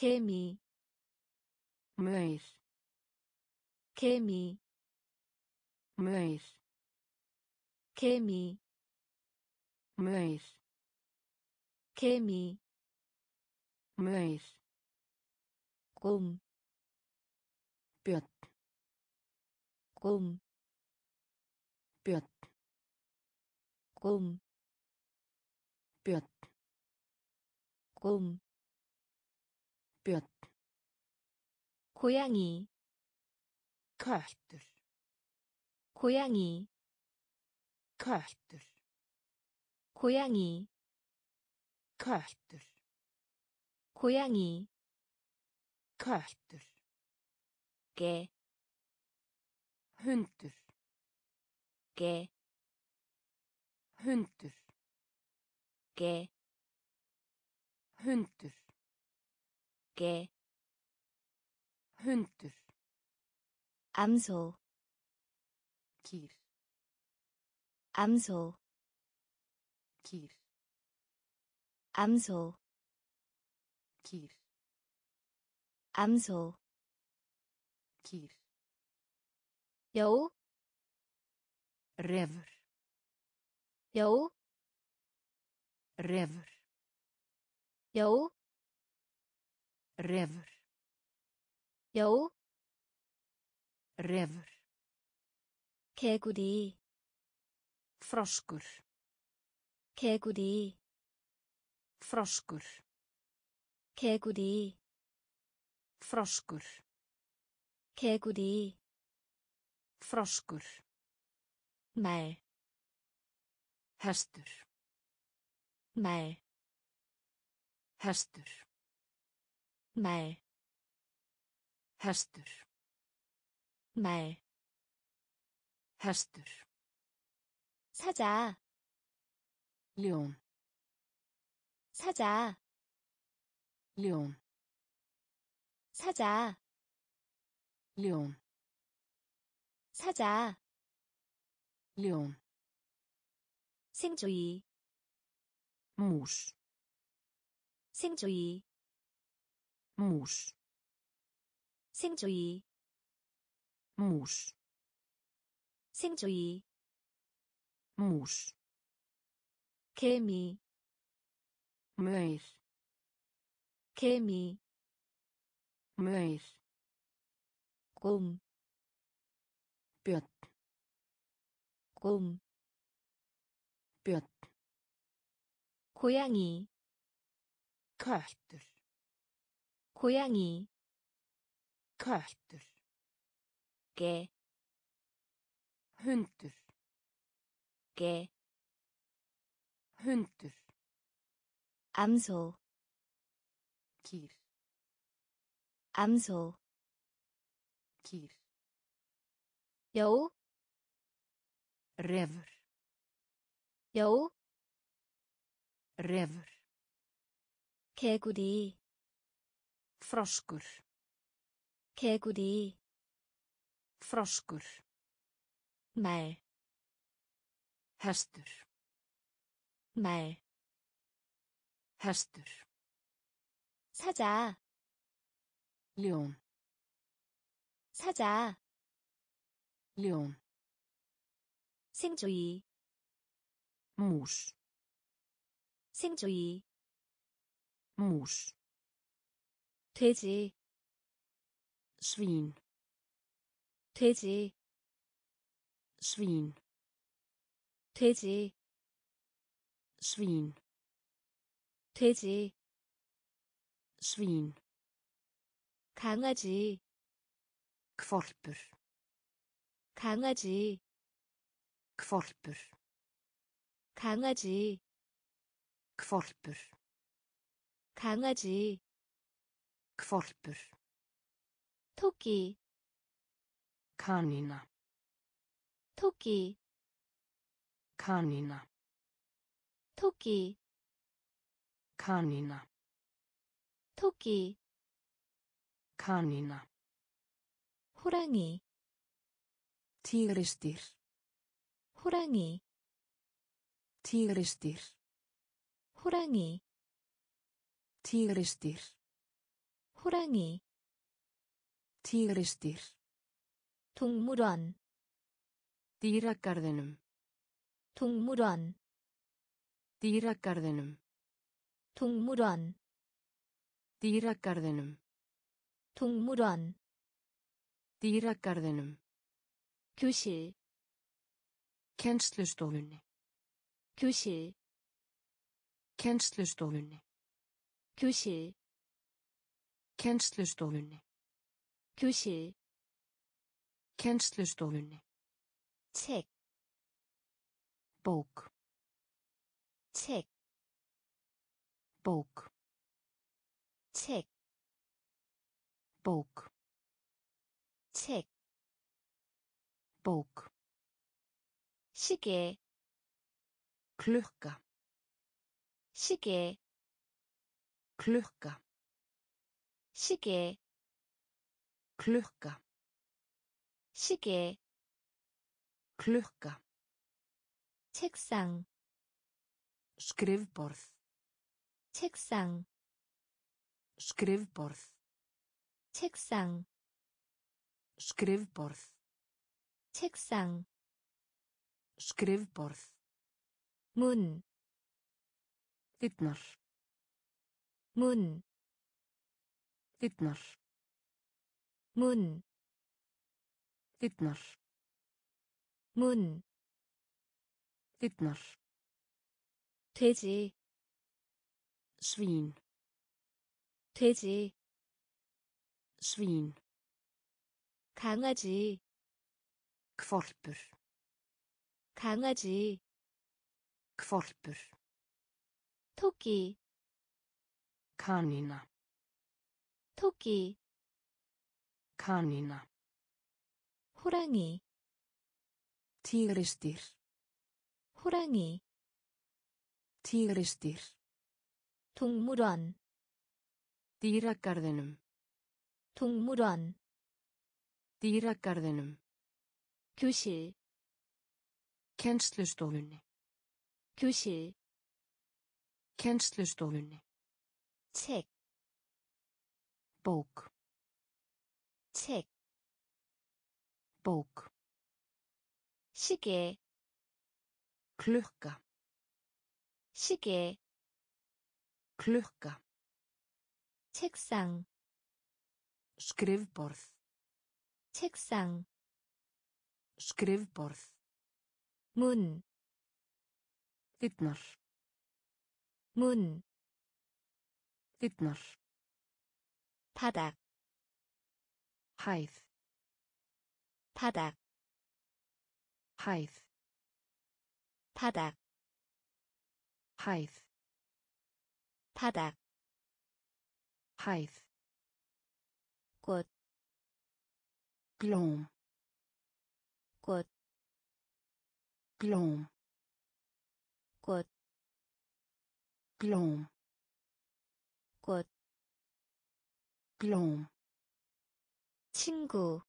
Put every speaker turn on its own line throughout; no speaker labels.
개미
maur
개미
maur
개미
maur
개미
maur
곰,
björn
곰,
björn
곰,
björn
곰,
Björn
고양이,
köttur
고양이,
köttur
고양이,
köttur
고양이,
köttur
개,
hundur
개,
hundur
개,
hundur
개,
hundur
암소,
kýr
암소,
kýr
암소,
kýr
암소,
kýr
여우,
refur
여우,
refur
여우,
refur
여우,
refur
개구리,
froskur
개구리,
froskur
개구리,
froskur
개구리,
froskur
말,
hestur
말,
hestur
말,
hestur
말,
hestur
사자,
ljón
사자,
ljón
사자,
ljón
사자,
ljón
생조이,
mús
생조이,
mús
생조이,
mús
생조이,
mús
개미,
maur
개미,
maur
곰,
björn
곰,
björn
고양이,
köttur
고양이,
köttur
개,
hundur
개,
hundur
암소,
kýr
암소,
kýr
여우,
refur
여우,
refur
개구리,
froskur
개구리,
froskur
말,
hestur
말,
hestur
사자,
ljón
사자,
ljón
생조이,
mús
생조이,
mús
돼지,
svín
돼지,
svín
돼지,
svín
돼지,
svín
강아지,
hvolpur
강아지,
hvolpur
강아지,
hvolpur
강아지,
hvolpur
토끼,
kanína
토끼,
kanína
토끼,
kanína
토끼,
kanína
호랑이,
tígrisdýr
호랑이,
tígrisdýr
호랑이,
tígrisdýr
호랑이
Tígrisdýr.
동물원
Dýragarðinum.
동물원
Dýragarðinum.
동물원
Dýragarðinum.
동물원
Dýragarðinum.
교실
Kennslustofunni.
교실
Kennslustofunni.
교실
Kennslustofunni.
교실
Kennslustofunni.
책,
Bók.
책,
Bók.
책,
Bók.
책,
Bók.
시계,
Klukka.
시계,
Klukka.
시계,
Klukka.
시계,
Klukka.
책상,
Skrifborð.
책상,
Skrifborð.
책상,
Skrifborð.
책상,
Skrifborð.
문,
Dyrnar.
문,
Dyrnar.
문,
Dyrnar.
문,
Dyrnar.
돼지,
Svín.
돼지,
Svín.
강아지,
Hvolpur.
강아지,
Hvolpur.
토끼,
Kanína.
토끼,
Kanína.
호랑이,
Tígrisdýr.
호랑이,
Tígrisdýr.
동물원,
Dýragarðinum.
동물원,
Dýragarðinum.
교실,
Kennslustofunni.
교실,
Kennslustofunni.
책,
Bók.
책,
Bók.
시계,
Klukka.
시계,
Klukka.
책상,
Skrifborð.
책상,
Skrifborð.
문,
Dyrnar.
문,
Dyrnar.
바닥,
Hæð.
바닥,
Hæð.
바닥,
Hæð.
바닥,
Hæð.
꽃,
Glóm.
꽃,
Glóm.
꽃,
Glóm.
꽃,
Glóm.
친구,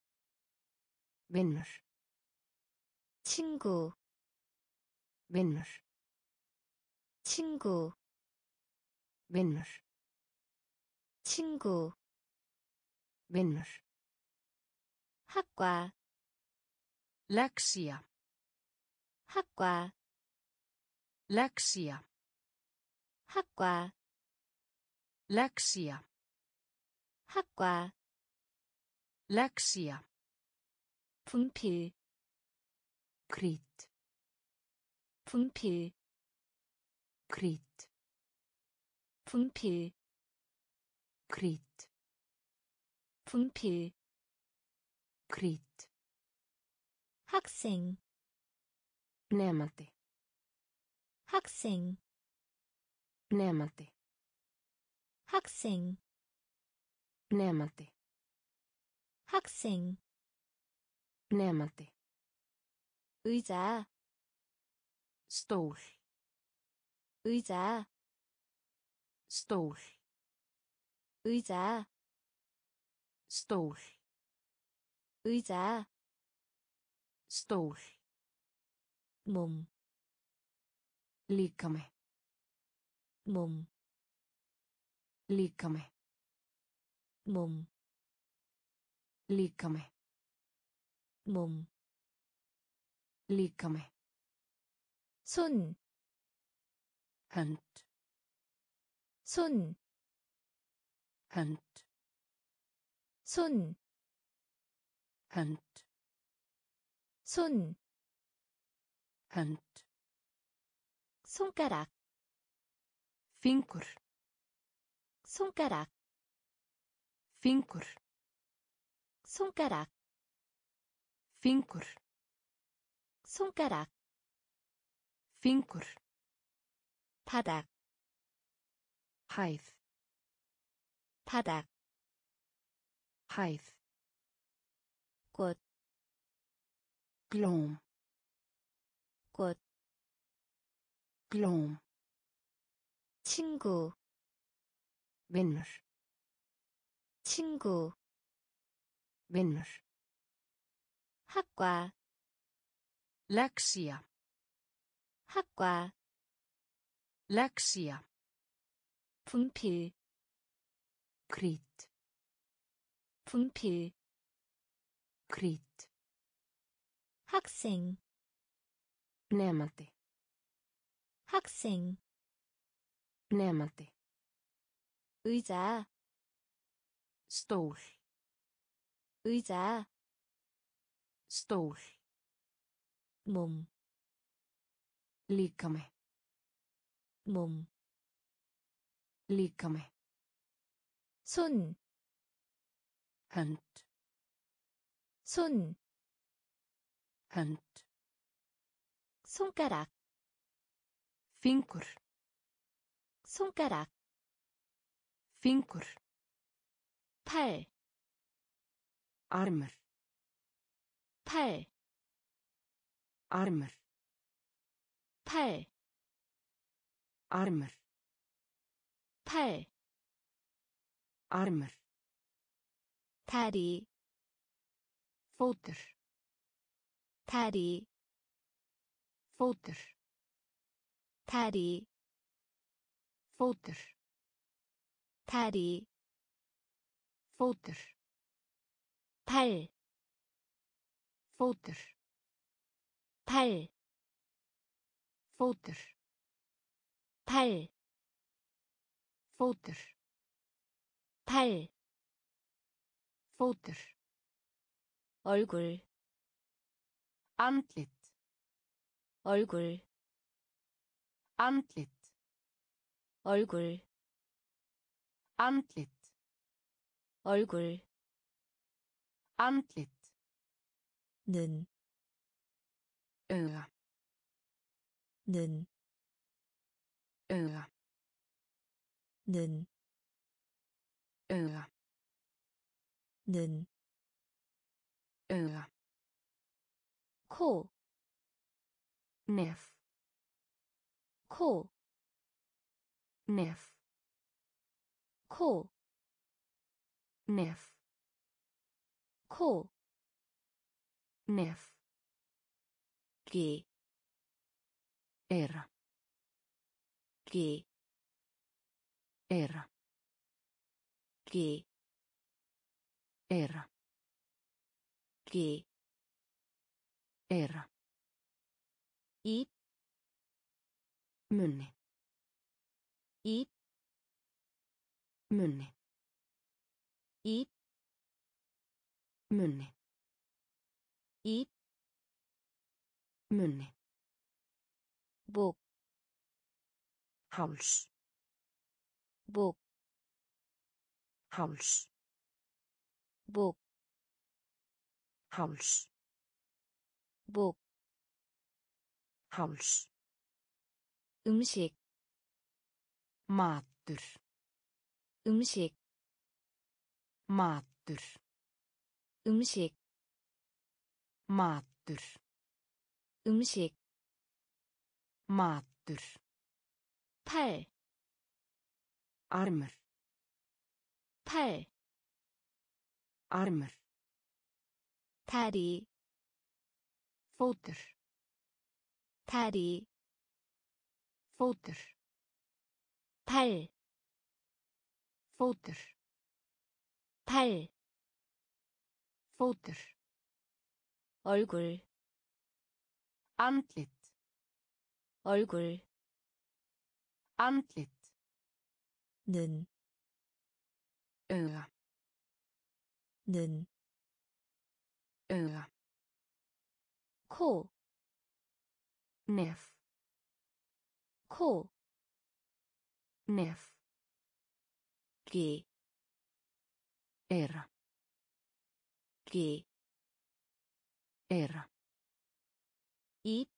Vinnur.
친구,
Vinnur.
친구,
Vinnur.
친구,
Vinnur.
학과,
Lexía.
학과,
Lexía.
학과,
Lexía.
학과,
Lexía.
분필,
Krít.
분필,
Krít.
분필,
Krít.
분필,
Krít.
학생,
Nemandi.
학생,
Nemandi.
학생,
Nemandi.
학생,
Nemandi.
의자,
Stól.
의자,
Stól.
의자,
Stól.
의자,
Stól.
몸,
Líkami.
몸,
Líkami.
몸,
Líkami.
몸,
Líkami.
손,
Hönd.
손,
Hönd.
손,
Hönd.
손,
Hönd.
손가락,
Fingur.
손가락,
Fingur.
손가락,
Fingur.
손가락,
Fingur.
바닥,
Hæð.
바닥,
Hæð.
꽃,
Glóm.
꽃,
Glóm.
친구,
Vinnur.
친구,
Vinnur.
학과,
Lexía.
학과,
Lexía.
분필,
Krít.
분필,
Krít.
학생,
Nemandi.
학생,
Nemandi.
의자,
Stól.
의자,
Stól.
몸,
Líkami.
몸,
Líkami.
손,
Hönd.
손,
Hönd.
손가락,
Fingur.
손가락,
Fingur.
팔,
Armur.
팔,
Armur.
팔,
Armur.
팔,
Armur.
다리,
Fótur.
다리,
Fótur.
다리,
Fótur.
다리,
Fótur.
발,
Fótur.
발,
Fótur.
발,
Fótur.
발,
Fótur.
얼굴,
Andlit.
얼굴,
Andlit.
얼굴,
Andlit.
얼굴,
Andlit.
눈,
Auga.
눈,
Auga.
눈,
Auga.
눈,
Auga.
코,
Nef.
코,
Nef.
코,
Nef.
코,
Nef.
귀,
Era.
귀,
Era.
귀,
Era.
귀,
Era.
입,
Munni.
입,
Munni.
입,
Munni.
입,
Munni.
목,
Háls.
목,
Háls.
목,
Háls.
목,
Háls.
음식,
Matur.
음식,
Matur.
음식,
Matur.
음식,
Matur.
팔,
Armur.
팔,
Armur.
다리,
Fótur.
다리,
Fótur.
발,
Fótur.
팔,
fótur,
얼굴,
andlit,
얼굴,
andlit,
눈,
auga,
눈,
auga,
코,
nef,
코,
nef,
귀,
eyra,
귀,
eyra,
입,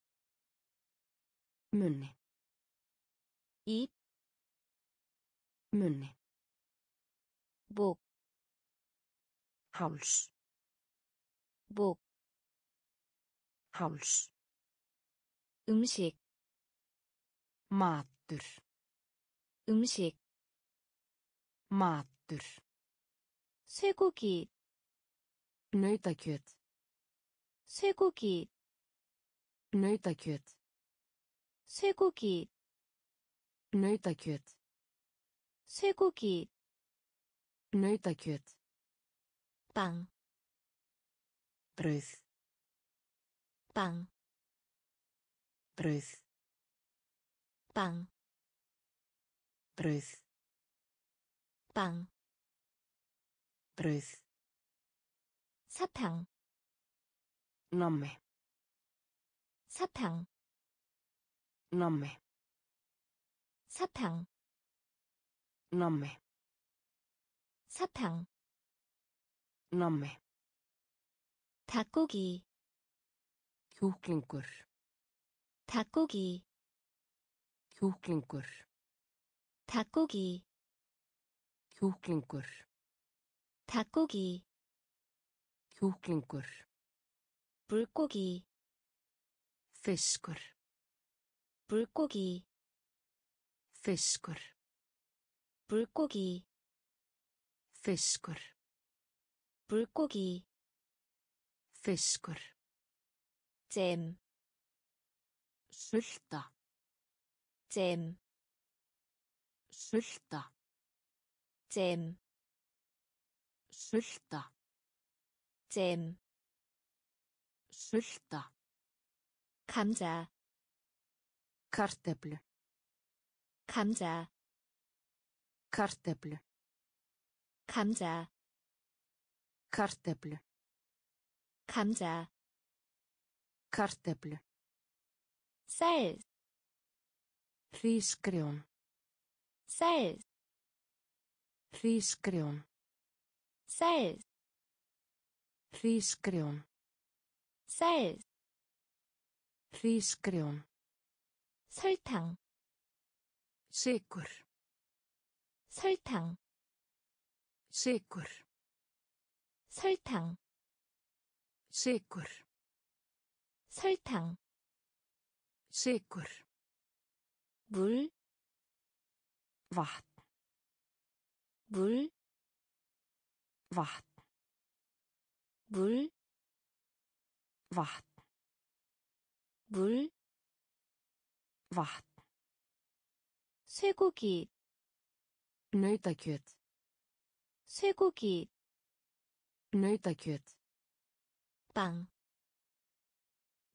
munni,
입,
munni,
목,
háls,
목,
háls,
음식,
matur,
음식,
matur,
成
功
期 Nøytakjøtt. Seikoki.
Nøytakjøtt.
Seikoki. Nøytakjøtt. Seikoki.
Nøytakjøtt.
Bang.
Brauð.
Bang.
Brauð.
Bang.
Brauð.
Bang.
Brauð,
사탕,
nammi,
사탕,
nammi,
사탕,
nammi,
사탕,
nammi,
닭고기,
kjúklingur,
닭고기,
kjúklingur,
닭고기,
kjúklingur,
닭고기,
kjúklingur,
물고기,
fiskur,
물고기,
fiskur,
물고기,
fiskur,
물고기,
fiskur,
잼,
sulta,
잼,
sulta,
잼,
sulta,
잼,
sulta,
감자,
kartöflu,
감자,
kartöflu,
감자,
kartöflu,
감자,
kartöflu,
쌀,
hrísgrjón,
쌀,
hrísgrjón,
쌀,
hrísgrjón,
쌀,
hrísgrjón,
설탕,
sykur,
설탕,
sykur,
설탕,
sykur,
설탕,
sykur,
물,
vatn,
물,
vatn,
물,
vatn,
물,
vatn,
쇠고기,
nautakjöt,
쇠고기,
nautakjöt,
빵,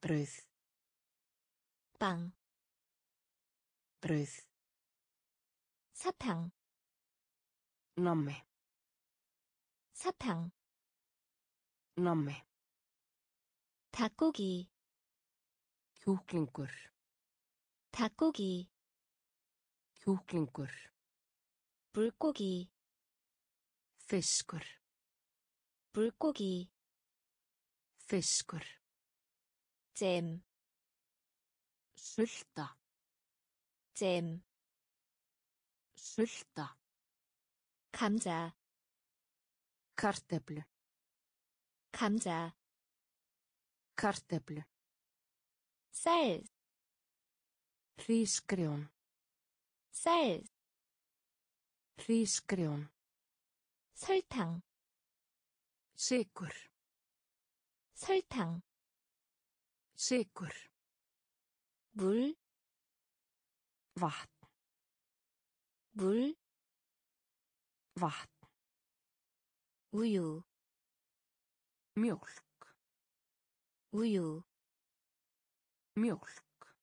brauð,
빵,
brauð,
사탕,
nammi,
사탕,
nammi,
닭고기,
kjúklingur,
닭고기,
kjúklingur,
물고기,
fiskur,
물고기,
fiskur,
잼,
sulta,
잼,
sulta,
감자,
kartöflu,
감자,
kartöflu,
쌀,
hrísgrjón,
쌀,
hrísgrjón,
설탕,
sykur,
설탕,
sykur,
물,
vatn,
물,
vatn,
우유
mjölk
우유
mjölk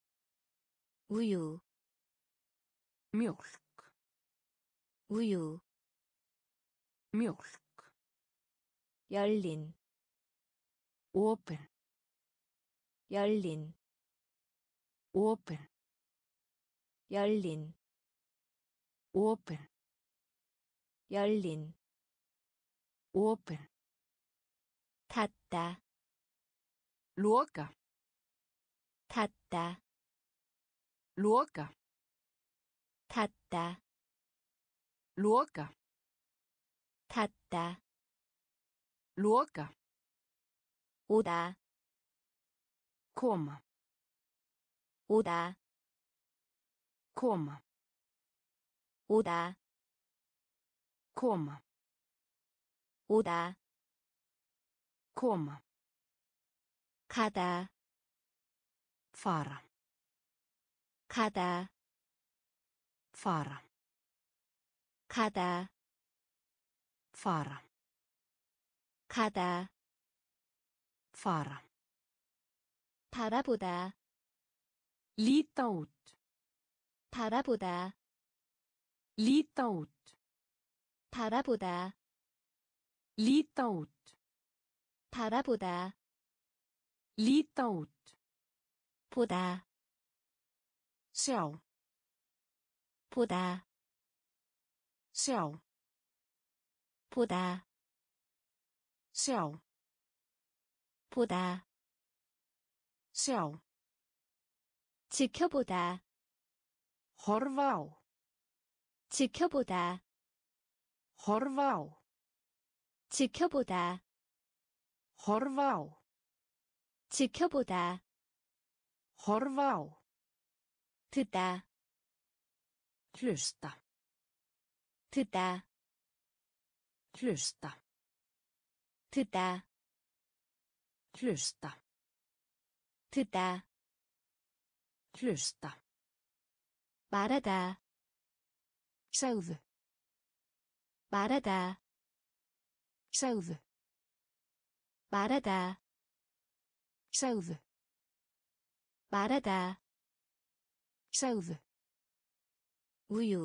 우유
mjölk
우유
mjölk
열린
open
열린
open
열린
open
열린
open
닫다
loka
닫다
loka
닫다
loka
닫다
loka
오다
koma
오다
koma
오다
koma
오다
koma
가다
fara
가다
fara
가다
fara
가다
fara
바라보다
líta út
바라보다
líta út
바라보다
líta út
바라보다
líta út
보다
sjá
보다
sjá
보다
sjá
보다
sjá
지켜보다
horfa á
지켜보다
horfa á
지켜보다
horfa á
지켜보다
horfa á
듣다
hlusta
듣다
hlusta
듣다
hlusta
듣다
hlusta
말하다
segðu
말하다
segðu
말하다
segðu
말하다
segðu
우유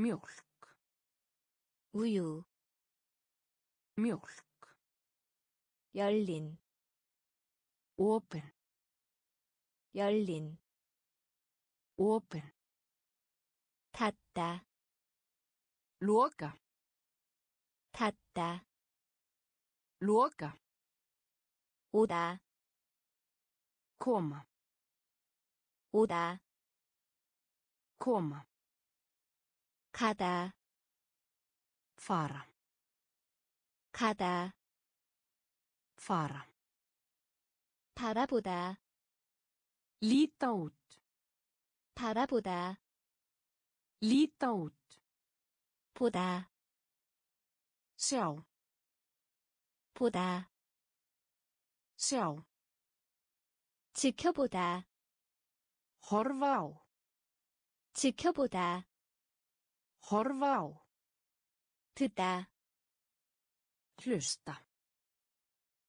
mjólk
우유
mjólk
열린
open
열린
open
닫다
loka
닫다
loka
오다
koma
오다
koma
가다
fara
가다
fara
바라보다
líta út
바라보다
líta út
보다
sjá
보다
sjá
지켜보다
horfa á
지켜보다
horfa á
듣다
hlusta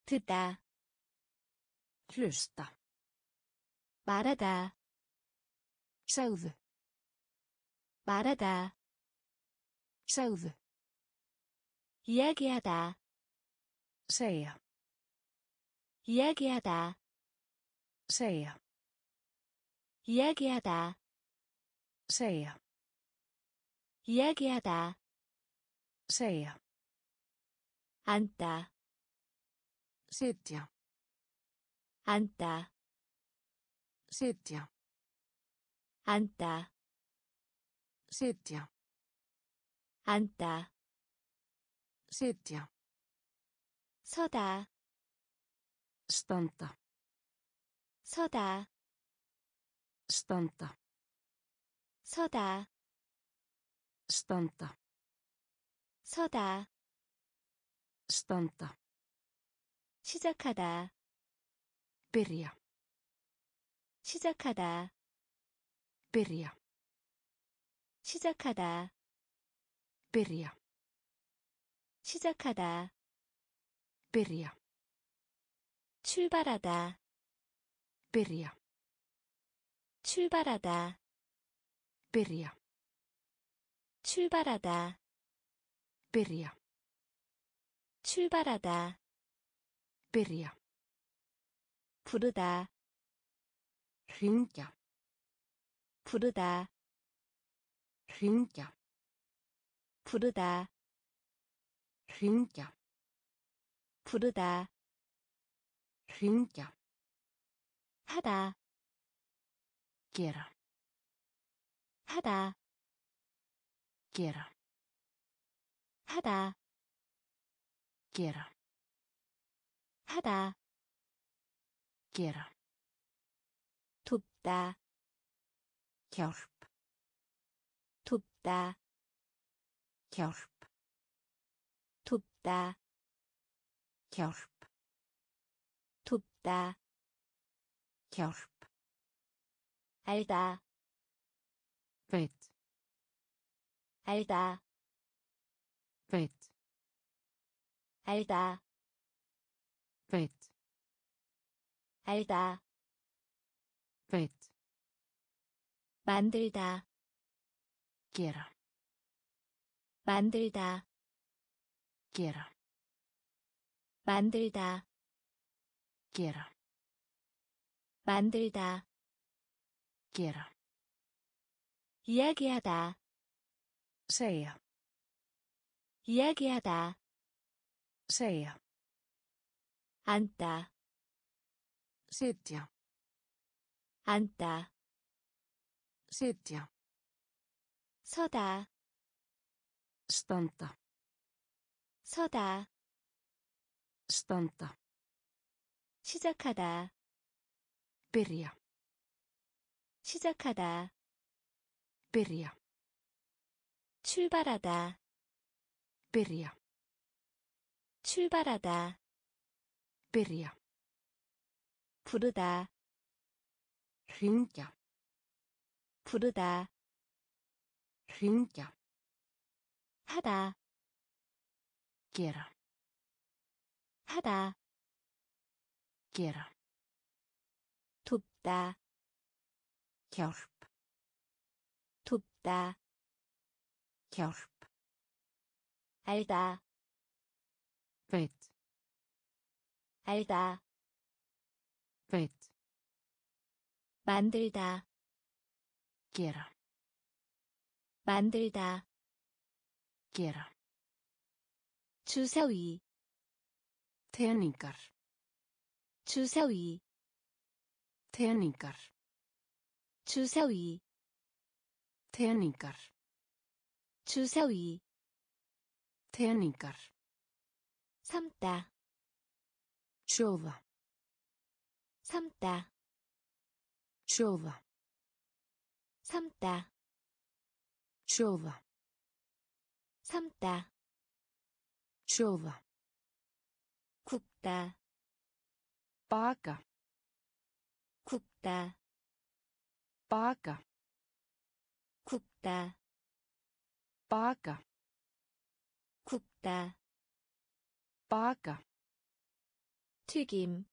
듣다
hlusta
말하다
segðu
말하다
segðu
이야기하다
segja
이야기하다
segja
이야기하다
segja
이야기하다
segja
앉다
sitja
앉다
sitja
앉다
sitja
앉다
sitja
서다
standa
서다
standa
서다
standa
서다
standa
시작하다
byrja
시작하다
byrja
시작하다
byrja
시작하다
byrja,
출발하다
byrja,
출발하다
byrja,
출발하다
byrja,
출발하다
byrja,
부르다
hringja,
부르다
hringja,
부르다
hringja,
부르다
hringja,
하다
gera,
하다
gera,
하다
gera,
하다
gera,
돕다
hjálp,
돕다
hjálp,
돕다
hjálp,
돕다
hjálp,
알다
veit,
알다
veit,
알다
veit,
알다
veit,
만들다
gera,
만들다
gera,
만들다
gera,
만들다
gera,
이야기하다
segja,
이야기하다
segja,
앉다
sitja,
앉다
sitja,
서다
standa,
서다
standa,
시작하다
byrja,
시작하다
byrja,
출발하다
byrja,
출발하다
byrja,
부르다
hringja,
부르다
hringja,
하다
gera,
하다
gera,
돕다
hjálp,
돕다
hjálp,
알다
veit,
알다
veit,
만들다
gera,
만들다
gera,
주사위
teningar,
주사위
teningar,
주사위
teningar,
주사위
teningar,
삼다
sjóða,
삼다
sjóða,
삼다
sjóða,
삼다
sjóða,
굽다
baka,
굽다
baka,
굽다
baka,
굽다
baka,
튀김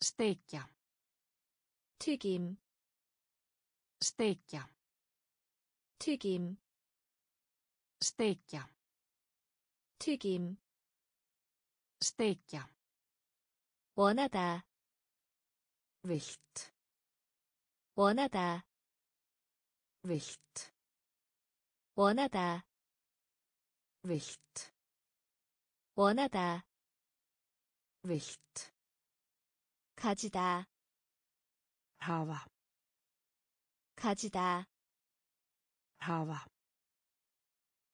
steikja,
튀김
steikja,
튀김
steikja,
튀김
steikja,
원하다
vilt,
원하다
vilt,
원하다
vilt,
원하다
vilt,
가지다
hafa,
가지다
hafa,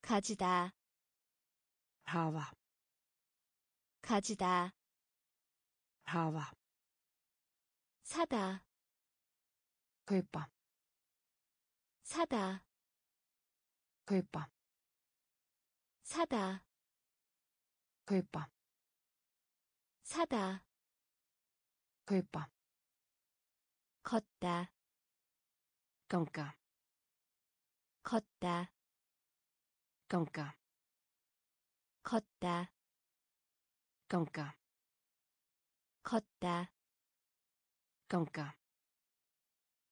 가지다
hafa,
가지다
hafa,
사다
kaupa,
사다
kaupa,
사다
kaupa,
사다
kaupa,
걷다
ganga,
걷다
ganga,
걷다
ganga,
걷다
ganga,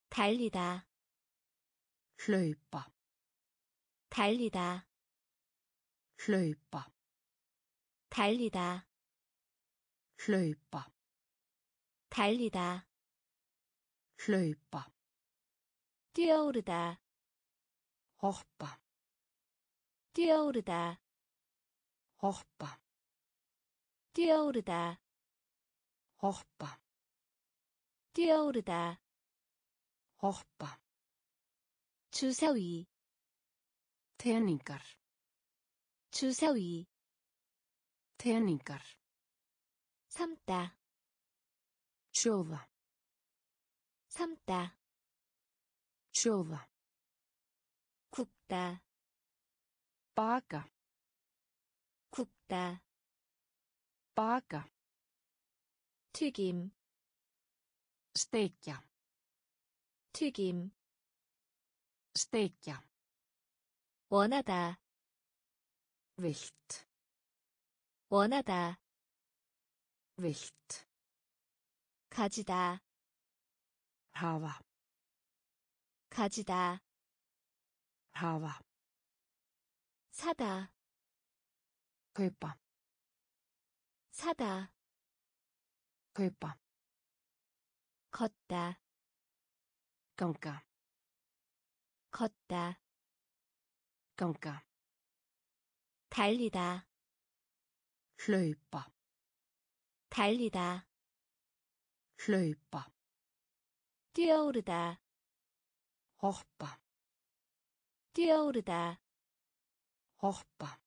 달리다
hlaupa,
달리다
hlaupa,
달리다
hlaupa,
달리다
hlaupa,
뛰어오르다
hoppa,
뛰어오르다
hoppa,
뛰어오르다
hoppa,
뛰어오르다
hoppa,
주사위
teningar,
주사위
teningar,
삼다
sjóða,
삼다
sjóða,
굽다
baka,
굽다
baka,
튀김
steikja,
튀김
steikja,
원하다
vilt,
원하다
vilt,
가지다
hafa,
가지다
hafa,
사다
kaupa,
사다
kaupa,
걷다
ganga,
걷다
ganga,
달리다
hlaupa,
달리다
hlaupa,
뛰어오르다
hoppa,
뛰어오르다
hoppa,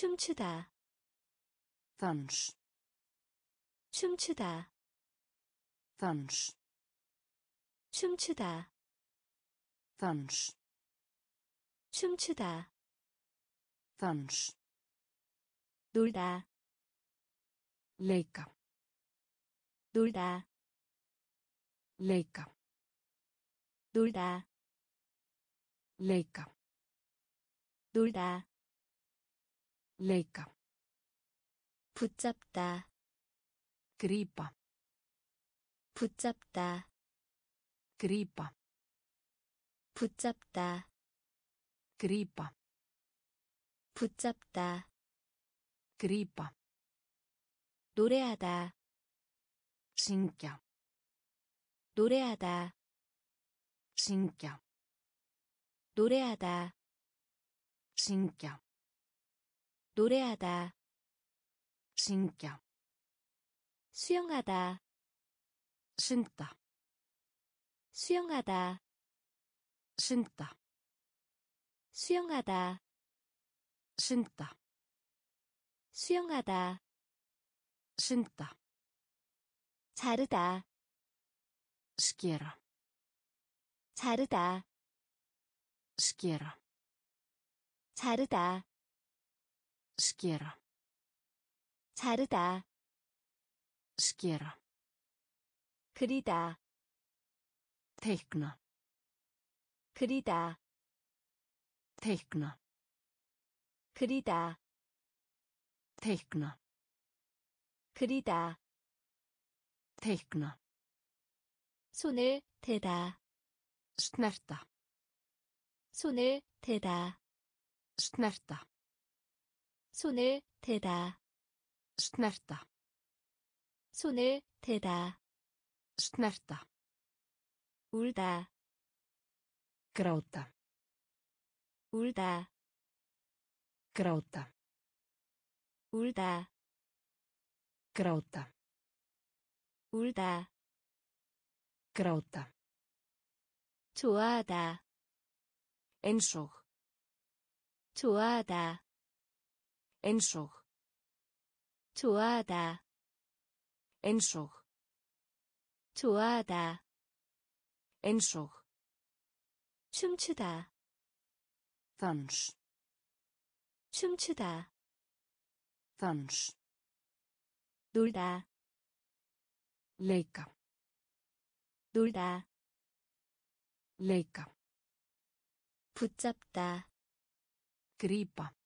춤추다
dans,
춤추다
dans,
춤추다
dans,
춤추다
dans,
놀다
leika,
놀다
leika,
놀다
leika,
놀다
leika,
붙잡다
grípa,
붙잡다
grípa,
붙잡다
grípa,
붙잡다
grípa,
노래하다
syngja,
노래하다
syngja,
노래하다
syngja,
노래하다
syngja,
수영하다
synda,
수영하다
synda,
수영하다
synda,
수영하다
synda,
자르다
skera,
자르다
skera,
자르다
skera,
자르다
skera,
그리다
teikna,
그리다
teikna,
그리다
teikna,
그리다
teikna,
손을 대다
snerta,
손을 대다
snerta,
손을 대다
snerta,
손을 대다
snerta,
울다
gráta,
울다
gráta,
울다
gráta,
울다
gráta,
좋아하다
eins og,
좋아하다
eins og,
좋아하다
eins og,
좋아하다
eins og,
춤추다
dans,
춤추다
dans,
놀다
leika,
놀다
leika,
붙잡다
grípa,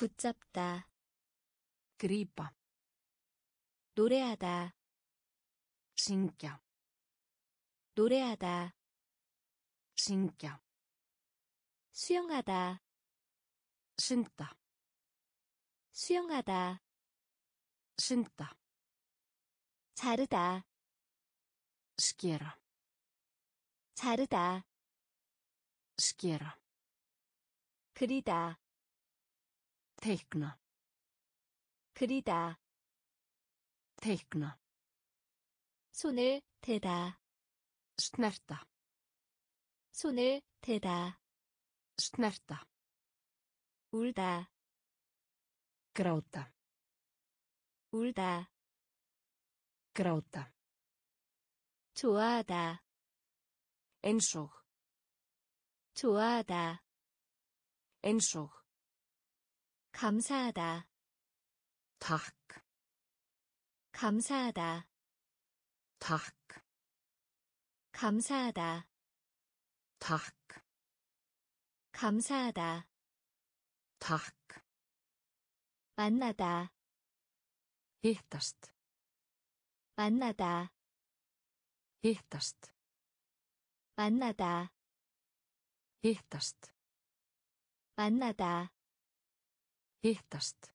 붙잡다
Grípa.
노래하다
Syngja.
노래하다
Syngja.
수영하다
Synda.
수영하다
Synda.
자르다
Skera.
자르다
Skera.
그리다
Teikna.
그리다
Teikna.
손을 대다
Snerta.
손을 대다
Snerta.
울다
Gráta.
울다
Gráta.
좋아하다
Eins og.
좋아하다
Eins og.
감사하다
Takk.
감사하다
Takk.
감사하다
Takk.
감사하다
Takk.
만나다
Hittast.
만나다
Hittast.
만나다
Hittast.
만나다
Hittast.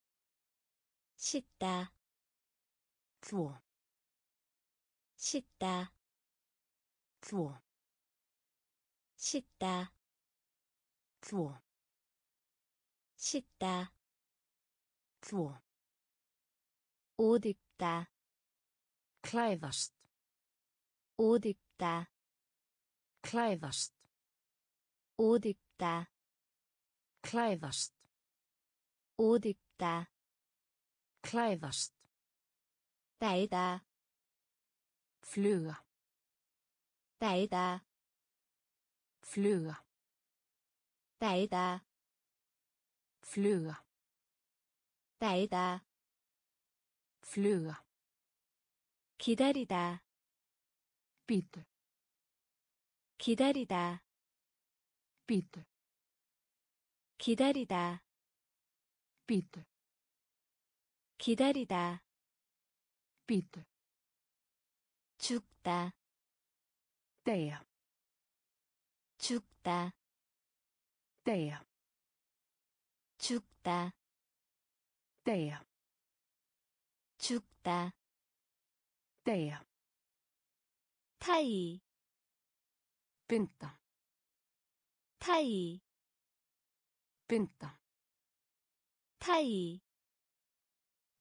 씻다
Þvó.
씻다
Þvó.
씻다
Þvó.
씻다
Þvó.
옷 입다
Klæðast.
옷 입다
Klæðast.
옷 입다
Klæðast.
옷 입다
Klæðast.
날다
Fluga.
날다
Fluga.
날다
Fluga.
날다
Fluga.
기다리다
Bítu.
기다리다
Bítu.
기다리다
Bítu.
기다리다
Bítu.
죽다
Deyja.
죽다
Deyja.
죽다
Deyja.
죽다
Deyja.
타이
Binda.
타이
Binda.
타이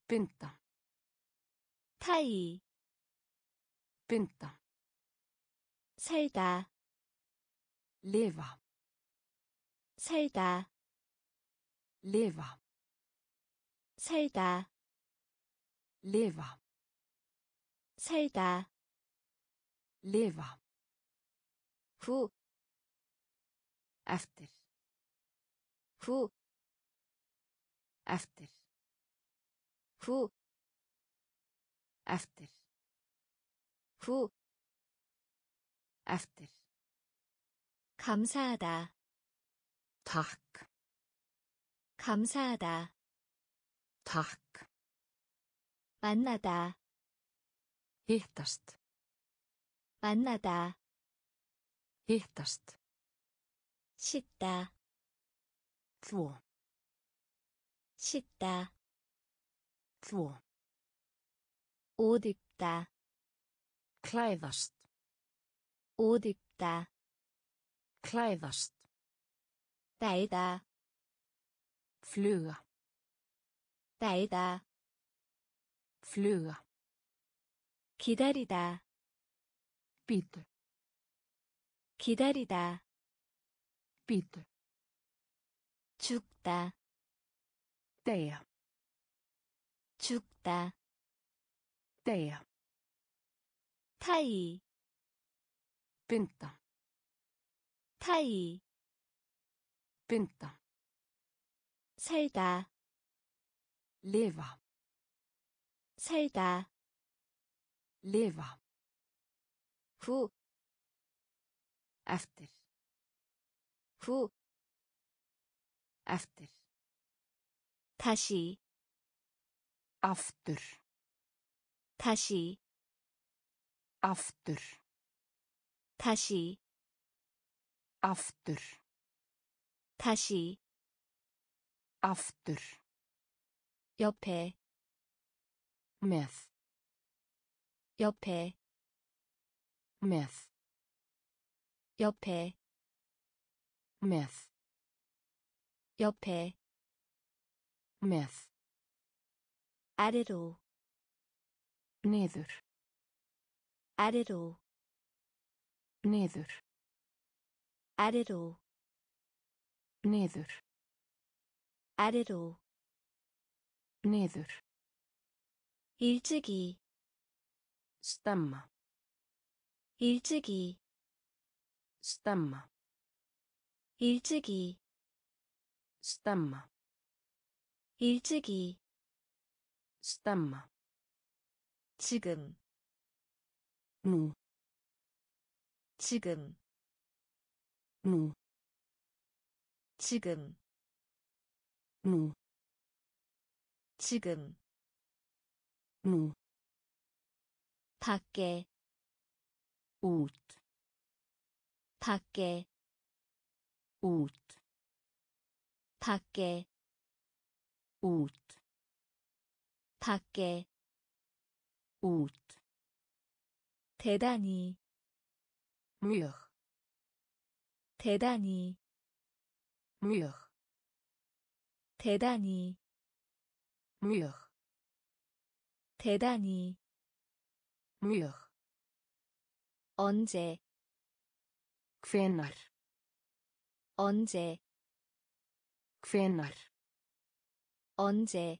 Binda.
타이
Binda.
살다
Lifa.
살다
Lifa.
살다
Lifa.
살다
Lifa.
후,
Eftir.
후,
Eftir.
후,
Eftir.
후,
Eftir.
감사하다,
Takk.
감사하다,
Takk.
만나다,
Hittast.
만나다,
Hittast.
씻다,
Þvó.
씻다,
Þvó.
옷 입다,
Klæðast.
옷 입다,
Klæðast.
날다,
Fluga.
날다,
Fluga.
기다리다,
Bítu.
기다리다,
Bítu.
죽다,
Deyja.
죽다,
Deyja.
타이,
Binda.
타이,
Binda.
살다,
Lifa.
살다,
Lifa.
후,
Eftir.
후,
Eftir.
다시
aftur
다시
aftur
다시
aftur
다시
aftur
옆에
með
옆에
með
옆에
með
옆에
með
아래로
niður
아래로
niður
아래로
niður
아래로
niður
일찍이
stemma
일찍이
stemma
일찍이
stemma
일찍이
stemma
지금
nú
지금
nú
지금
nú
지금
nú
밖에
út
밖에
út
밖에
út
밖에
út
대단히
mjög
대단히
mjög
대단히
mjög
대단히
mjög
언제
hvenær
언제
hvenær
언제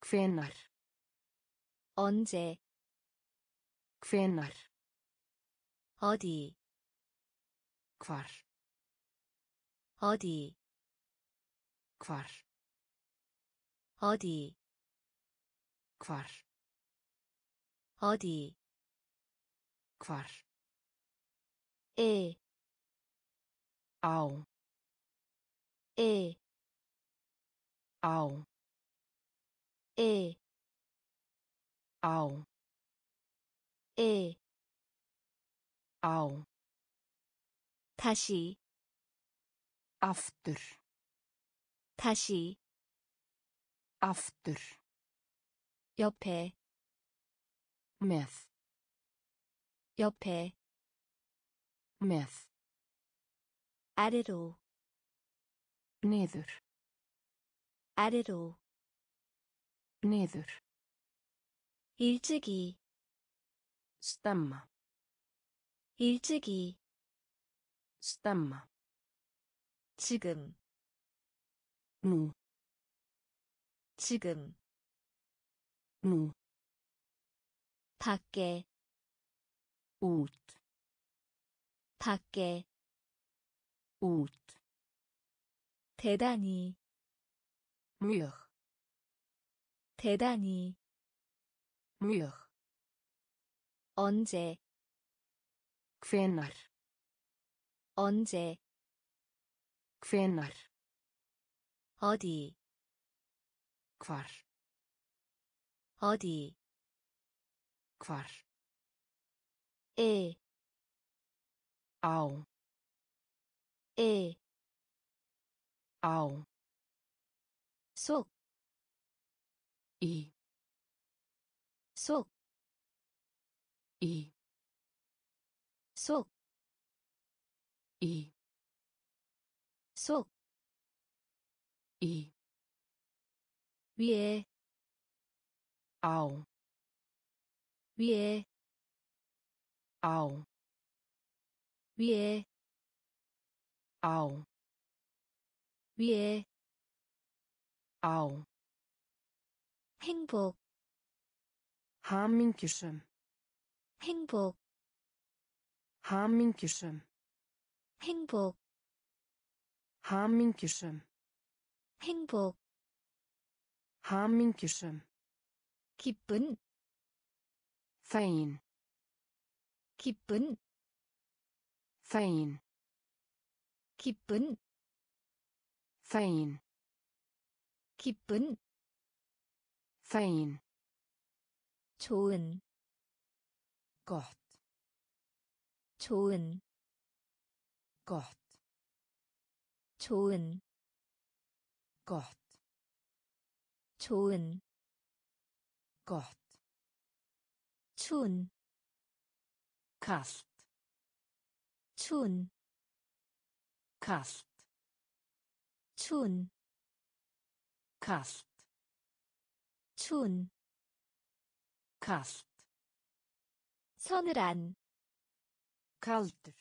hvenær
언제
hvenær
어디
hvar
어디
hvar
어디
hvar
어디
hvar
에,
á
에,
á
에,
á
에,
á
다시
aftur
다시
aftur
옆에
með
옆에
með
아래로
niður
아래로
niður
일찍이
stemma
일찍이
stemma
지금
nú
지금
nú
밖에
út
밖에
út
대단히
mjög
대단히
mjög
언제
hvenær
언제
hvenær
어디
hvar
어디
hvar
에,
á
에,
á
속,
í
속,
í
속,
í
속,
í
위에,
á
위에,
á
위에,
á
위에,
á
행복,
hamingjusum
행복,
hamingjusum
행복,
hamingjusum
행복,
hamingjusum
기쁜,
fegin
기쁜,
fegin
기쁜,
fegin
기쁜
fegin,
좋은
gott,
좋은
gott,
좋은
gott,
좋은
gott,
추운
kalt,
추운
kalt,
추운
kalt,
추운
kalt,
서늘한
kaldur,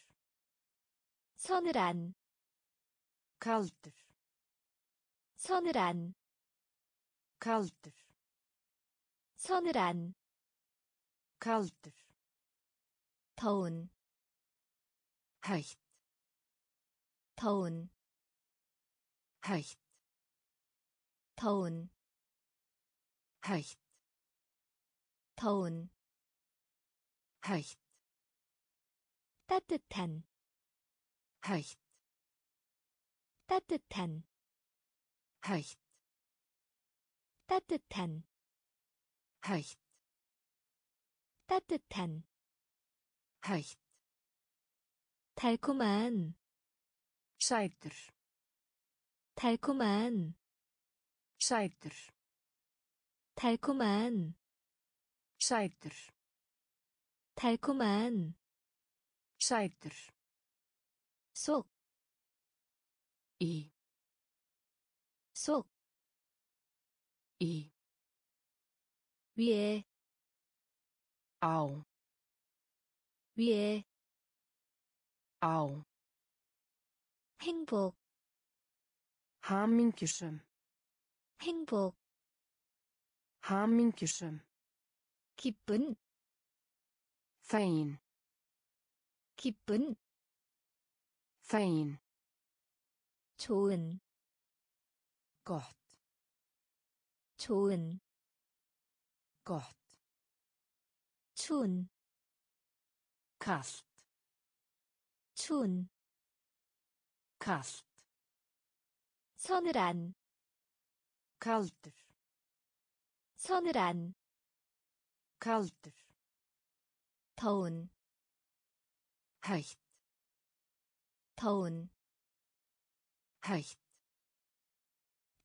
서늘한
kaldur,
서늘한
kaldur,
서늘한
kaldur,
더운
heitt,
더운
heitt,
더운
heitt,
더운
heitt,
따뜻한
heitt,
따뜻한
heitt,
따뜻한
heitt,
따뜻한
heitt,
달콤한
sætur,
달콤한
sætur,
달콤한
sætur,
달콤한
sætur,
속,
í,
속,
í,
위에,
á,
위에,
á,
행복,
hamingjusum,
행복,
hamingjusum,
기쁜,
fegin,
기쁜,
fegin,
좋은,
gott,
좋은,
gott,
추운,
kalt,
추운,
kalt,
서늘한,
kaldur,
서늘한,
kaldur,
더운,
heitt,
더운,
heitt,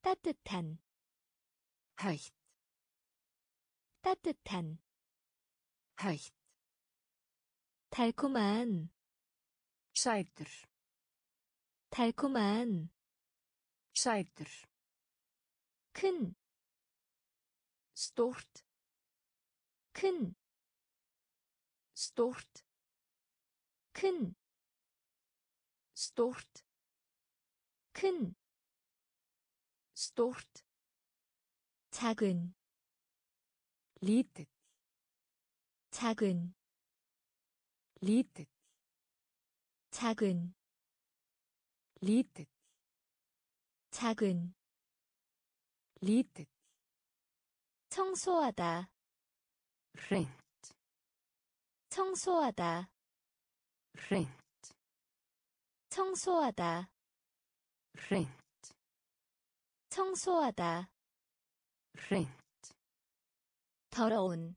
따뜻한,
heitt,
따뜻한,
heitt,
달콤한,
sætur,
달콤한,
sætur,
큰,
stórt,
큰,
stórt,
큰,
stórt,
큰,
stórt,
작은,
lítið,
작은,
lítið,
작은,
lítið,
작은,
lítið,
청소하다,
hreint,
청소하다,
hreint,
청소하다,
hreint,
청소하다,
hreint,
더러운,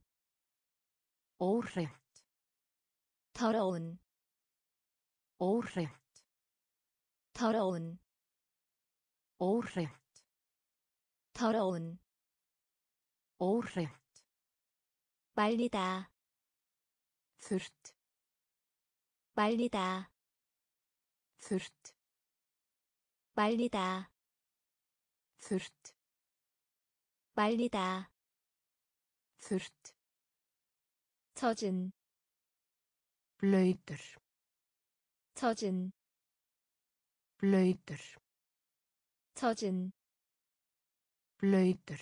óhreint,
더러운,
óhreint,
더러운,
óhreint,
더러운,
óhreint,
말리다,
þurrt,
말리다,
þurrt,
말리다,
þurrt,
말리다,
þurrt,
젖은,
blöytur,
젖은,
blöytur,
젖은,
blöytur,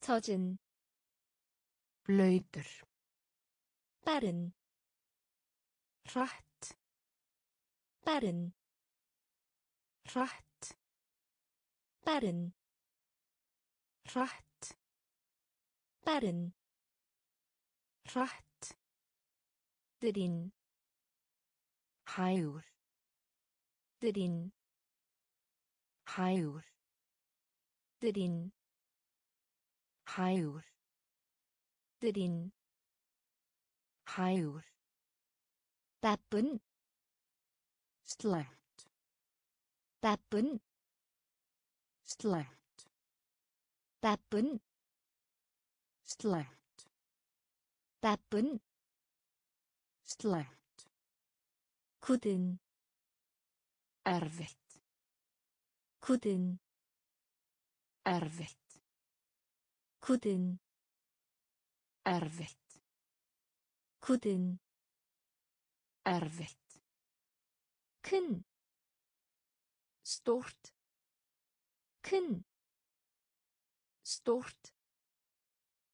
젖은,
blöytur,
빠른,
hratt,
빠른,
hratt,
빠른,
hratt,
빠른,
hratt,
느린,
hægur,
느린,
hægur,
느린
hægur
느린
hægur
나쁜
slæmt
나쁜
slæmt
나쁜
slæmt
나쁜
slæmt
굳은
erfitt
굳은
erfitt
굳은
erfitt
굳은
erfitt
큰
stórt
큰,
stórt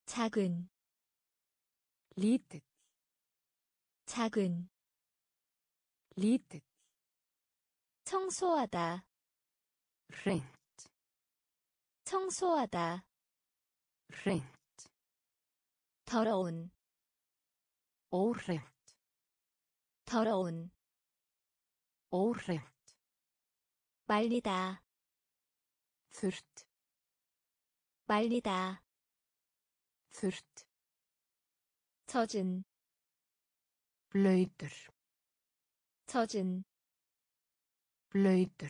작은,
lítill
작은,
lítill
청소하다,
hreint
청소하다,
hreint
더러운,
óhreint
더러운,
óhreint
말리다,
þurrt
말리다,
þurrt
젖은,
blöytur
젖은,
blöytur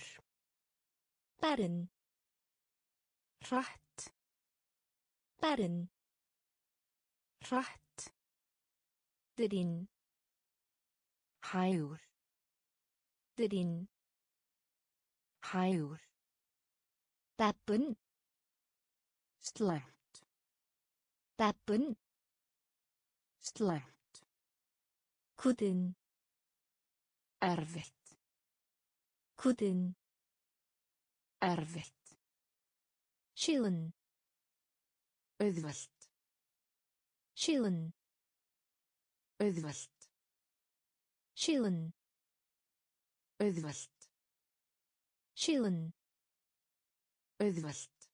빠른,
hratt
빠른,
hratt
느린,
hægur
느린,
hægur
나쁜,
slæmt
나쁜,
slæmt
굳은,
erfitt
굳은,
erfitt
쉬운,
auðvelt
쉬운,
auðvelt
쉬운,
auðvelt
쉬운,
auðvelt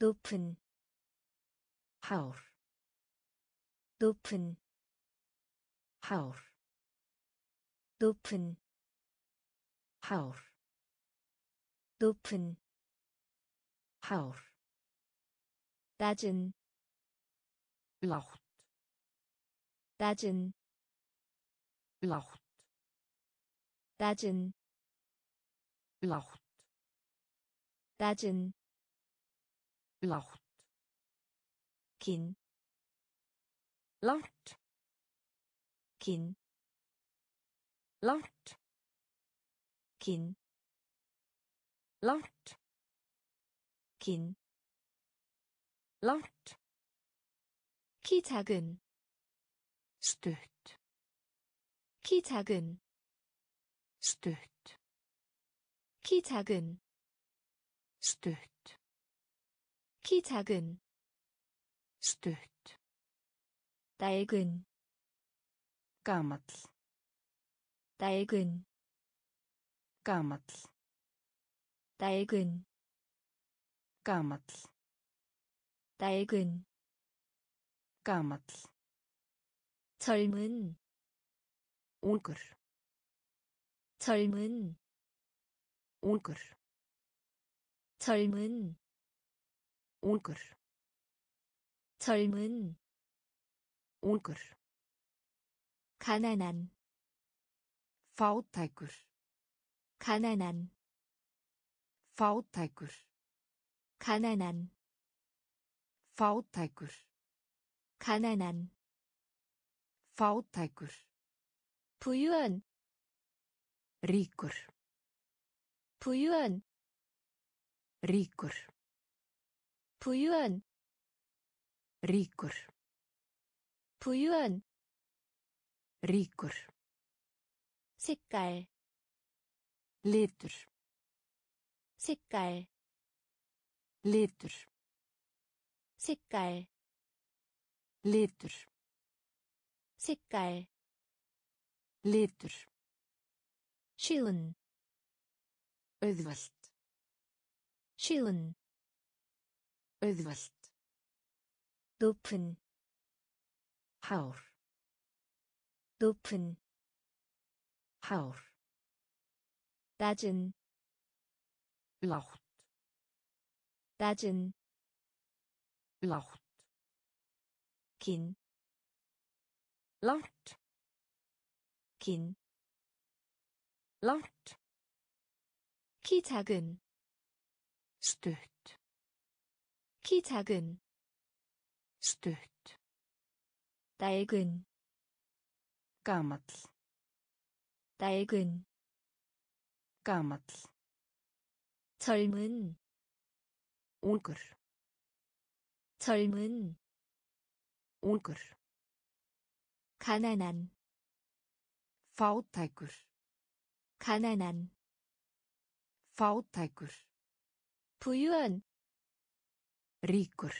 높은,
hár
높은,
hár
높은,
hár
높은,
hár
낮은,
lágt
낮은,
lágt
낮은,
lágt
낮은,
lágt
긴,
langt
긴,
langt
긴,
langt
긴,
langt
키 작은,
stutt
키 작은,
stutt
키 작은,
stutt
키 작은,
stutt
낡은,
gamall
낡은,
gamall
낡은,
gamall
낡은,
gamall
젊은,
ungur
젊은,
ungur
젊은,
ungur
젊은,
ungur
가난한,
fátækur
가난한,
fátækur
가난한,
fátækur
가난한,
fátækur
부유한,
ríkur
부유한,
ríkur
부유한,
ríkur
부유한,
ríkur
색깔,
litur
색깔,
litur
색깔,
litur
색깔,
litur
쉬운,
auðvelt
쉬운,
auðvelt
높은,
hár
높은,
hár
낮은,
lágt
낮은
lágt
긴
langt
긴,
langt
키 작은,
stutt
키 작은,
stutt
낡은,
gamall
낡은,
gamall
젊은,
ungur
젊은,
ungur
가난한,
fátækur
가난한,
fátækur
부유한,
ríkur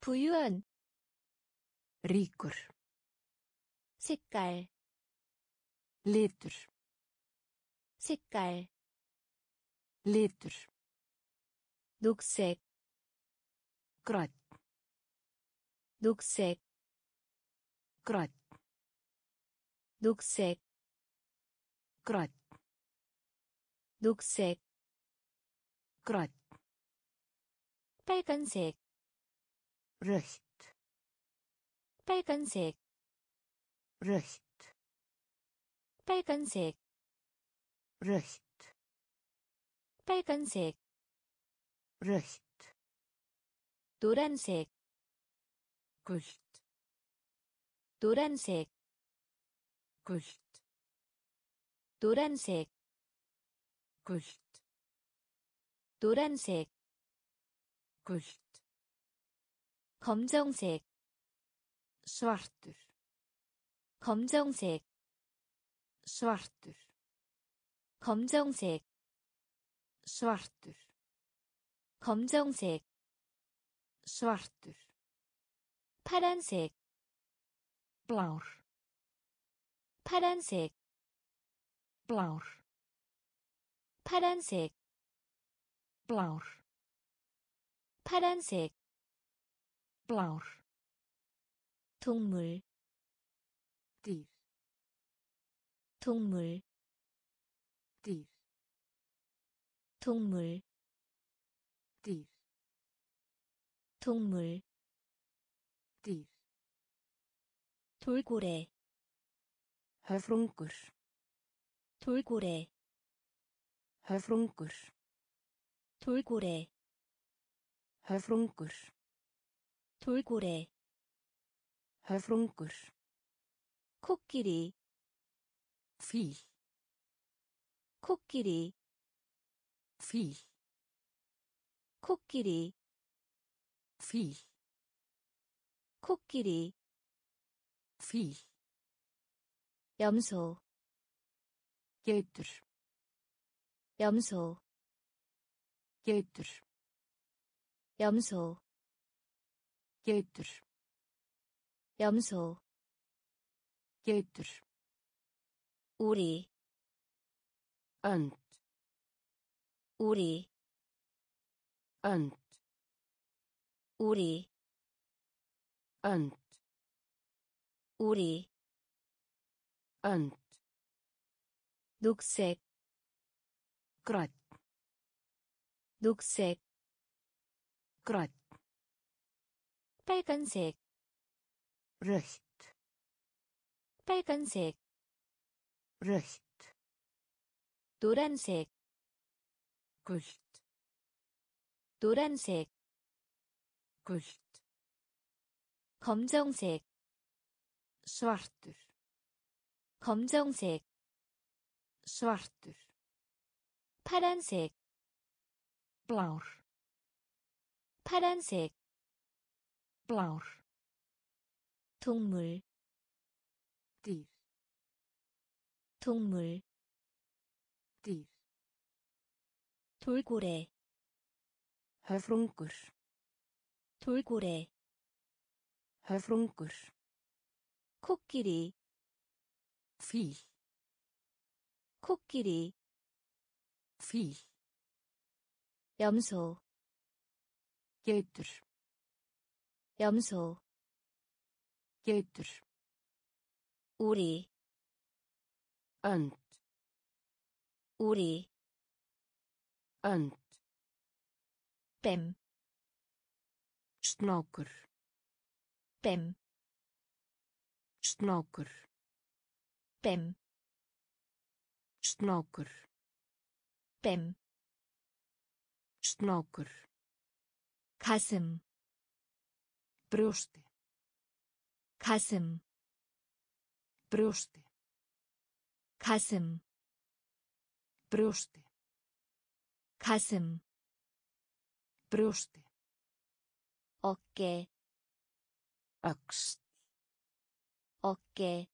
부유한,
ríkur
색깔,
litur
색깔,
litur
녹색,
grænn
녹색,
grænn
녹색,
grænn
녹색,
grænn
빨간색,
rautt
빨간색,
rautt
빨간색,
rautt
빨간색,
rautt
노란색,
gult
노란색,
gult
노란색,
gult
노란색,
gult
검정색,
svartur
검정색,
svartur
검정색,
svartur
검정색,
svartur
파란색,
blár
파란색,
blár
파란색,
blár
파란색,
blár
동물,
dýr
동물,
dýr
동물,
dýr
동물,
dýr
돌고래,
höfrungur
돌고래,
höfrungur
돌고래,
höfrungur
돌고래,
höfrungur
코끼리,
fíl
코끼리,
fíl
코끼리,
fíl
코끼리,
fíl
염소,
geitur
염소,
geitur
염소,
geitur
염소,
geitur
우리,
önd
우리,
önd
우리,
önd
우리,
önd
녹색,
grænn
녹색,
grænn
빨간색,
rautt
빨간색,
rautt
노란색,
gult
노란색,
gult
검정색,
svartur
검정색,
svartur
파란색,
blár
파란색,
blár
동물,
dýr
동물,
dýr
돌고래,
höfrungur
돌고래,
höfrungur
코끼리,
fíl
코끼리,
fíl
염소,
geitur
염소,
geitur
우리,
önd
우리,
önd
Bem.
Snákur.
Bem.
Snákur.
Bem.
Snákur.
Bem.
Snákur.
Kasim.
Brjósti.
Kasim.
Brjósti.
Kasim.
Brjósti.
Kasim.
Brjósti.
어깨,
Öxt.
어깨,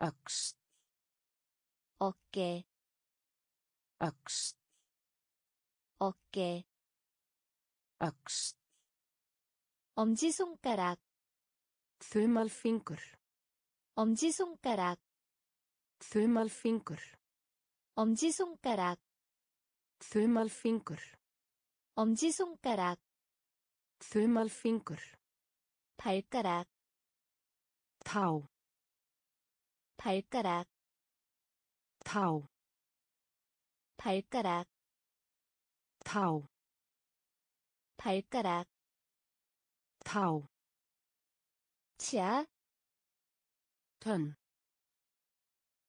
Öxt.
어깨,
Öxt.
어깨,
Öxt.
엄지손가락,
Þumalfingur.
엄지손가락,
Þumalfingur.
엄지손가락,
Þumalfingur.
엄지손가락,
Þumalfingur.
발가락,
Tá.
발가락,
Tá.
발가락,
Tá.
발가락,
Tá.
치아,
Tönn.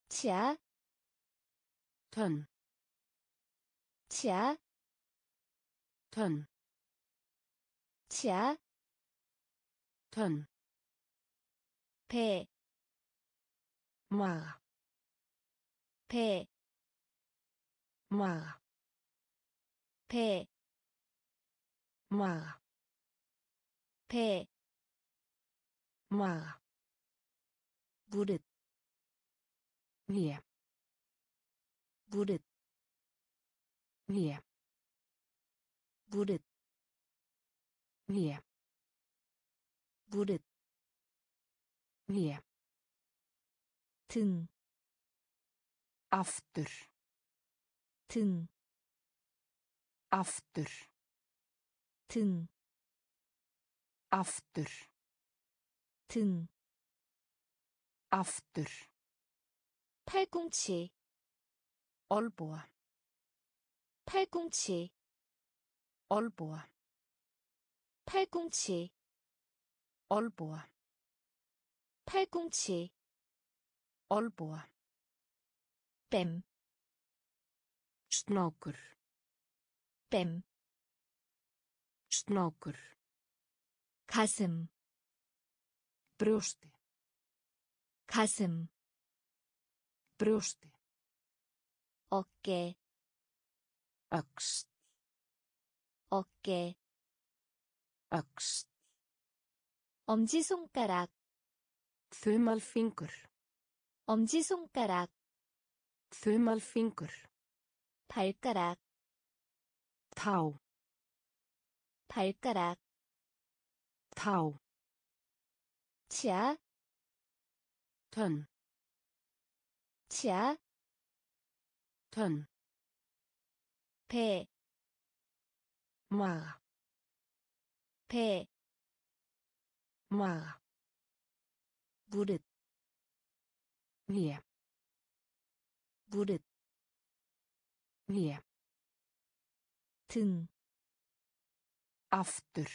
치아,
Tönn.
치아,
Tönn.
치아,
Tönn.
배,
Maga.
배,
Maga.
배,
Maga.
배,
Maga.
무릇,
Vé.
무릇,
Vé.
무릇,
Vé.
무릇,
Vé.
등,
Aftur.
등,
Aftur.
등,
Aftur.
등,
Aftur.
팔꿈치,
Olboa.
팔꿈치,
Olboa.
팔꿈치,
Olboa.
팔꿈치,
Olboa.
뱀,
Snákur.
뱀,
Snákur.
가슴,
Brjósti.
가슴,
Brjósti.
어깨,
Öxt.
어깨,
Öxt.
엄지손가락,
Þumalfingur.
엄지손가락,
Þumalfingur.
발가락,
Tá.
발가락,
Tá.
치아,
Tönn.
치아,
Tönn.
배,
마가
배
마가
무릇
위에
무릇
위에
등
aftur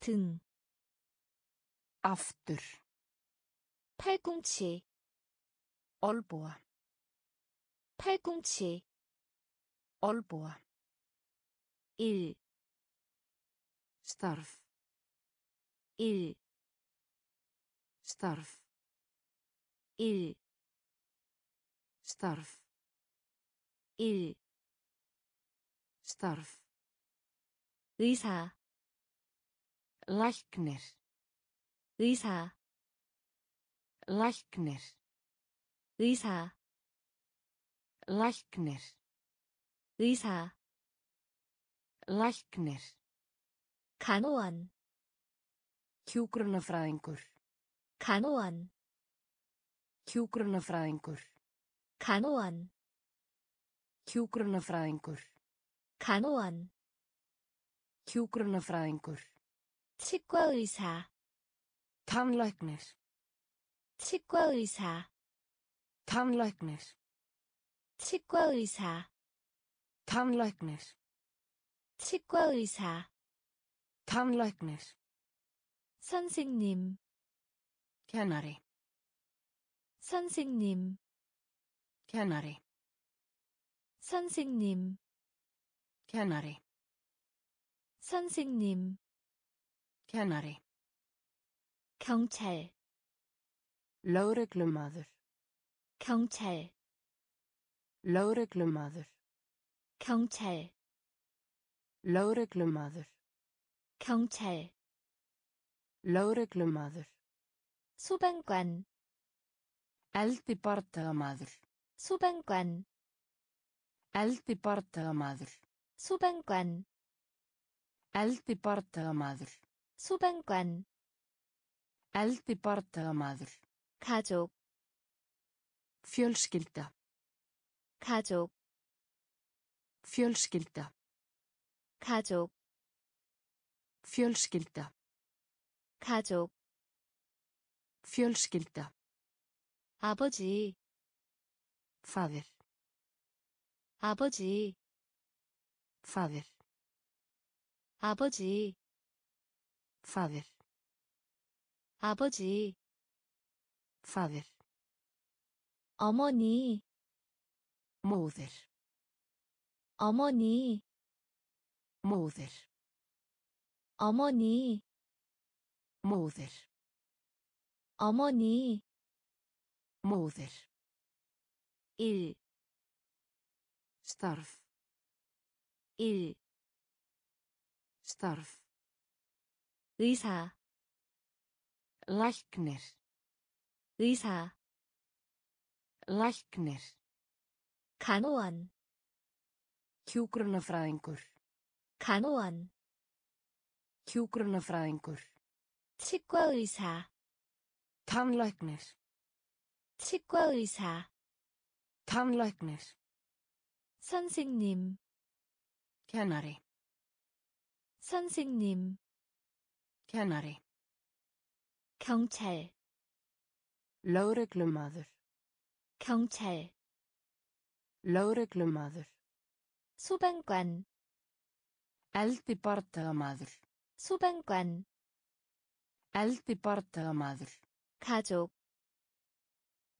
등
aftur
팔꿈치。
얼보아。
팔꿈치。 얼보아。
1 starf
1
starf
1
starf
1
starf
의사
læknir
의사
læknir
의사
læknir.
의사.
Læknir.
간호원,
Hjúgrunafræðingur.
간호원,
Hjúgrunafræðingur.
간호원,
Hjúgrunafræðingur.
간호원,
Hjúgrunafræðingur.
치과 의사,
Tannlæknir.
치과 의사,
Tannlæknir.
치과 의사,
Tannlæknir.
치과 의사
Tannlæknir.
선생님
Kennari.
선생님
Kennari.
선생님
Kennari.
선생님
Kennari.
경찰
Lögreglumaður.
경찰
Lögreglumaður.
경찰
Lögreglumaður.
경찰
Lögreglumaður.
소방관
Eldi bardagamaður.
소방관
Eldi bardagamaður.
소방관
Eldi bardagamaður.
소방관
Eldi bardagamaður.
가족
Fjölskylda.
가족
Fjölskylda.
가족
Fjölskylda.
가족
Fjölskylda.
아버지
Faðir.
아버지
Faðir.
아버지
Faðir.
아버지
Faðir.
어머니
Móðir.
어머니
Móðir.
어머니
Móðir.
어머니
Móðir.
일
Starf.
일
Starf.
의사
Læknir.
의사
Læknir.
간호원
Hjúgrunafræðingur.
간호원
Hjúgrunafræðingur.
치과 의사
Tannlæknir.
치과 의사
Tannlæknir.
선생님
Kennari.
선생님
Kennari.
경찰
Lögreglumaður.
경찰
Lögreglumaður.
소방관
Eldi bardagamaður.
소방관
Eldi bardagamaður.
가족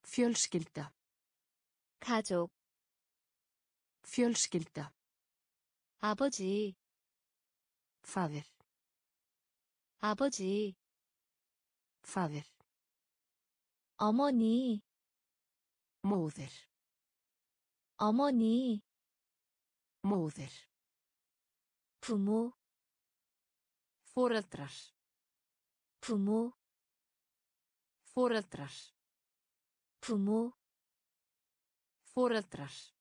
Fjölskylda.
가족
Fjölskylda.
아버지
Faðir.
아버지
Faðir.
어머니
Móðir.
어머니
Móðir.
부모
Foreldrar.
부모
Foreldrar.
부모
Foreldrar.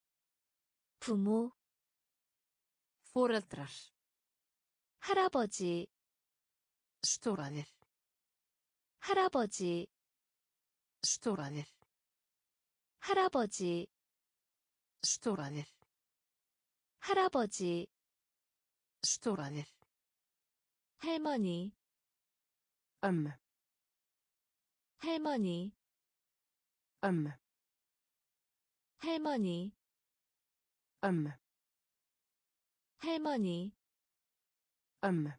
부모
Foreldrar.
할아버지
Stóraðir.
할아버지
Stóraðir.
할아버지
Stóraðir.
할아버지
Stóraðir.
할머니
Ömmu.
할머니
Ömmu.
할머니
Ömmu.
할머니
Ömmu.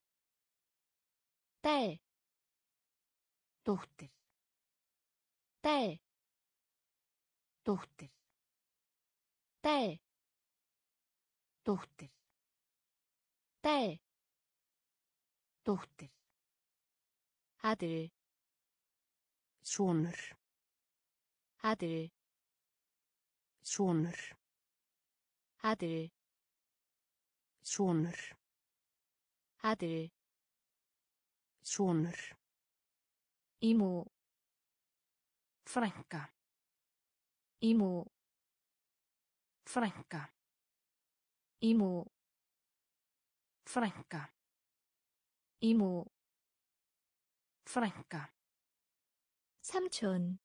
딸
Dóttir.
딸,
Dóttir.
딸,
Dóttir.
딸,
Dóttir.
아들,
Sonur.
아들,
Sonur.
아들,
Sonur.
아들,
Sonur.
이모,
Frænka.
이모,
Frænka.
이모,
Frænka.
이모,
Frænka.
삼촌,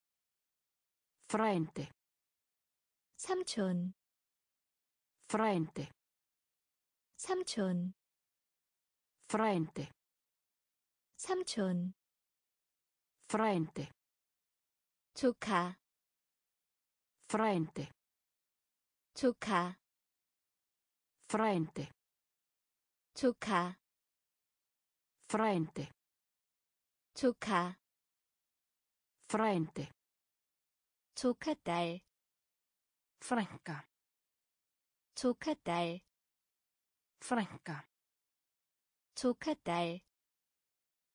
Frændi.
삼촌,
Frændi.
삼촌,
Frændi.
삼촌,
Frændi.
조카,
Frændi.
조카,
Frændi.
조카
Frente.
조카
Frente.
조카딸
Frænka.
조카딸
Frænka.
조카딸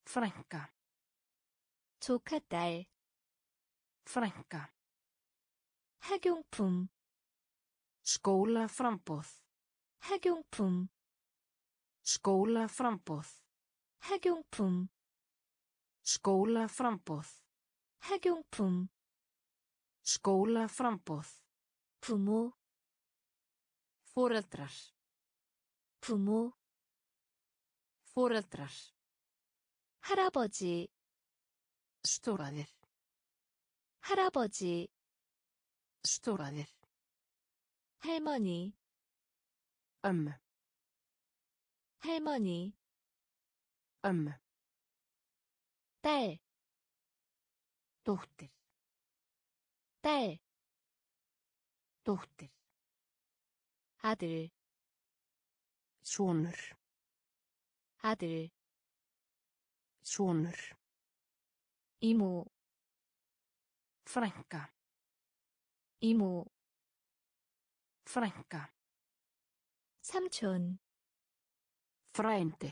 Frænka.
조카딸
Frænka.
학용품
Skólaframboð.
학용품
Skólaframboð.
학용품
Skólaframboð.
학용품
Skólaframboð.
부모
Foreldrar.
부모
Foreldrar.
할아버지
Stóraðir.
할아버지
Stóraðir.
할머니
Ömmu.
할머니
Ömmu.
딸
Dóttir.
딸,
Dóttir.
아들,
Sonur.
아들,
Sonur.
이모,
Frænka.
이모,
Frænka.
삼촌,
Frændi.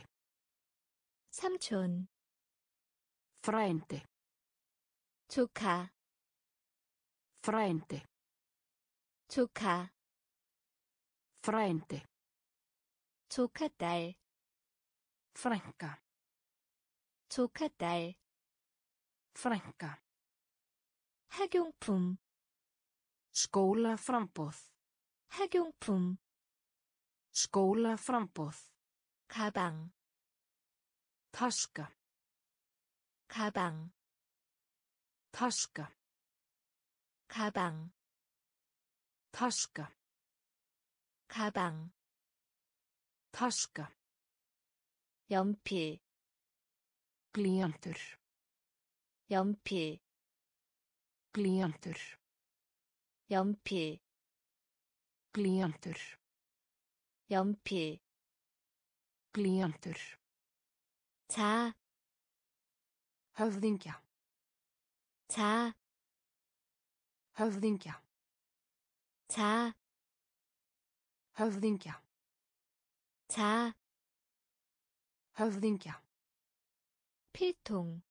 삼촌,
Frændi.
조카,
Frændi.
조카,
Frændi.
조카딸,
Frænka.
조카딸,
Frænka.
학용품,
Skólaframboð.
학용품,
Skólaframboð.
가방,
Taska.
가방,
Taska.
가방,
Taska.
가방,
Taska.
연필,
Glíjantur.
연필,
Glíjantur.
연필,
Glíjantur.
연필,
Glíjantur.
자,
Höfðingja.
자,
Höfðingja.
자,
Höfðingja.
자,
Höfðingja.
필통,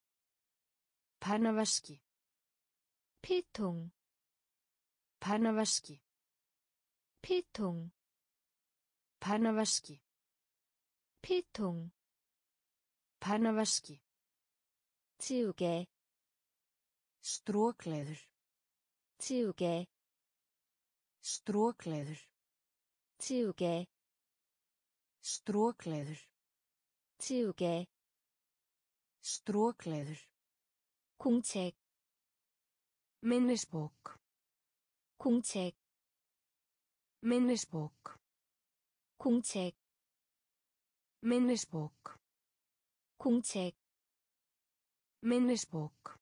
Pennaveski.
필통,
Pennaveski.
필통,
Pennaveski.
필통,
Pennaveski.
지우개,
Strókleður.
지우개,
Strókleður.
지우개,
Strókleður.
지우개,
Strókleður.
공책,
Minnisbók.
공책,
Minnisbók.
공책,
Minnisbók.
공책,
Minnisbók.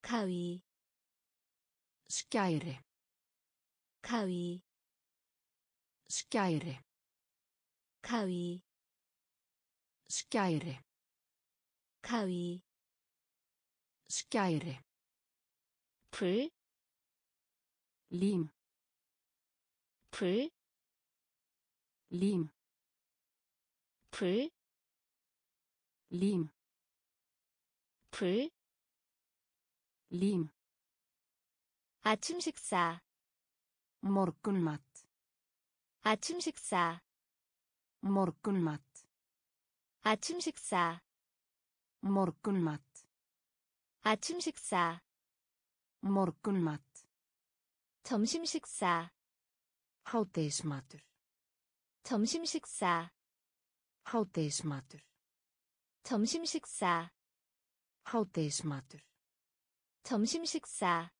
가위,
Skæri.
가위,
Skæri.
가위,
Skæri.
가위,
Skæri.
불,
Lím.
불,
Lím.
불,
Lím.
불,
Lím.
아침 식사,
Morgunmat.
아침 식사,
Morgunmat.
아침 식사,
Morgunmat.
아침 식사,
Morgunmat.
점심 식사,
Hádegismatur.
점심 식사,
Hádegismatur.
점심 식사,
Hádegismatur.
점심 식사,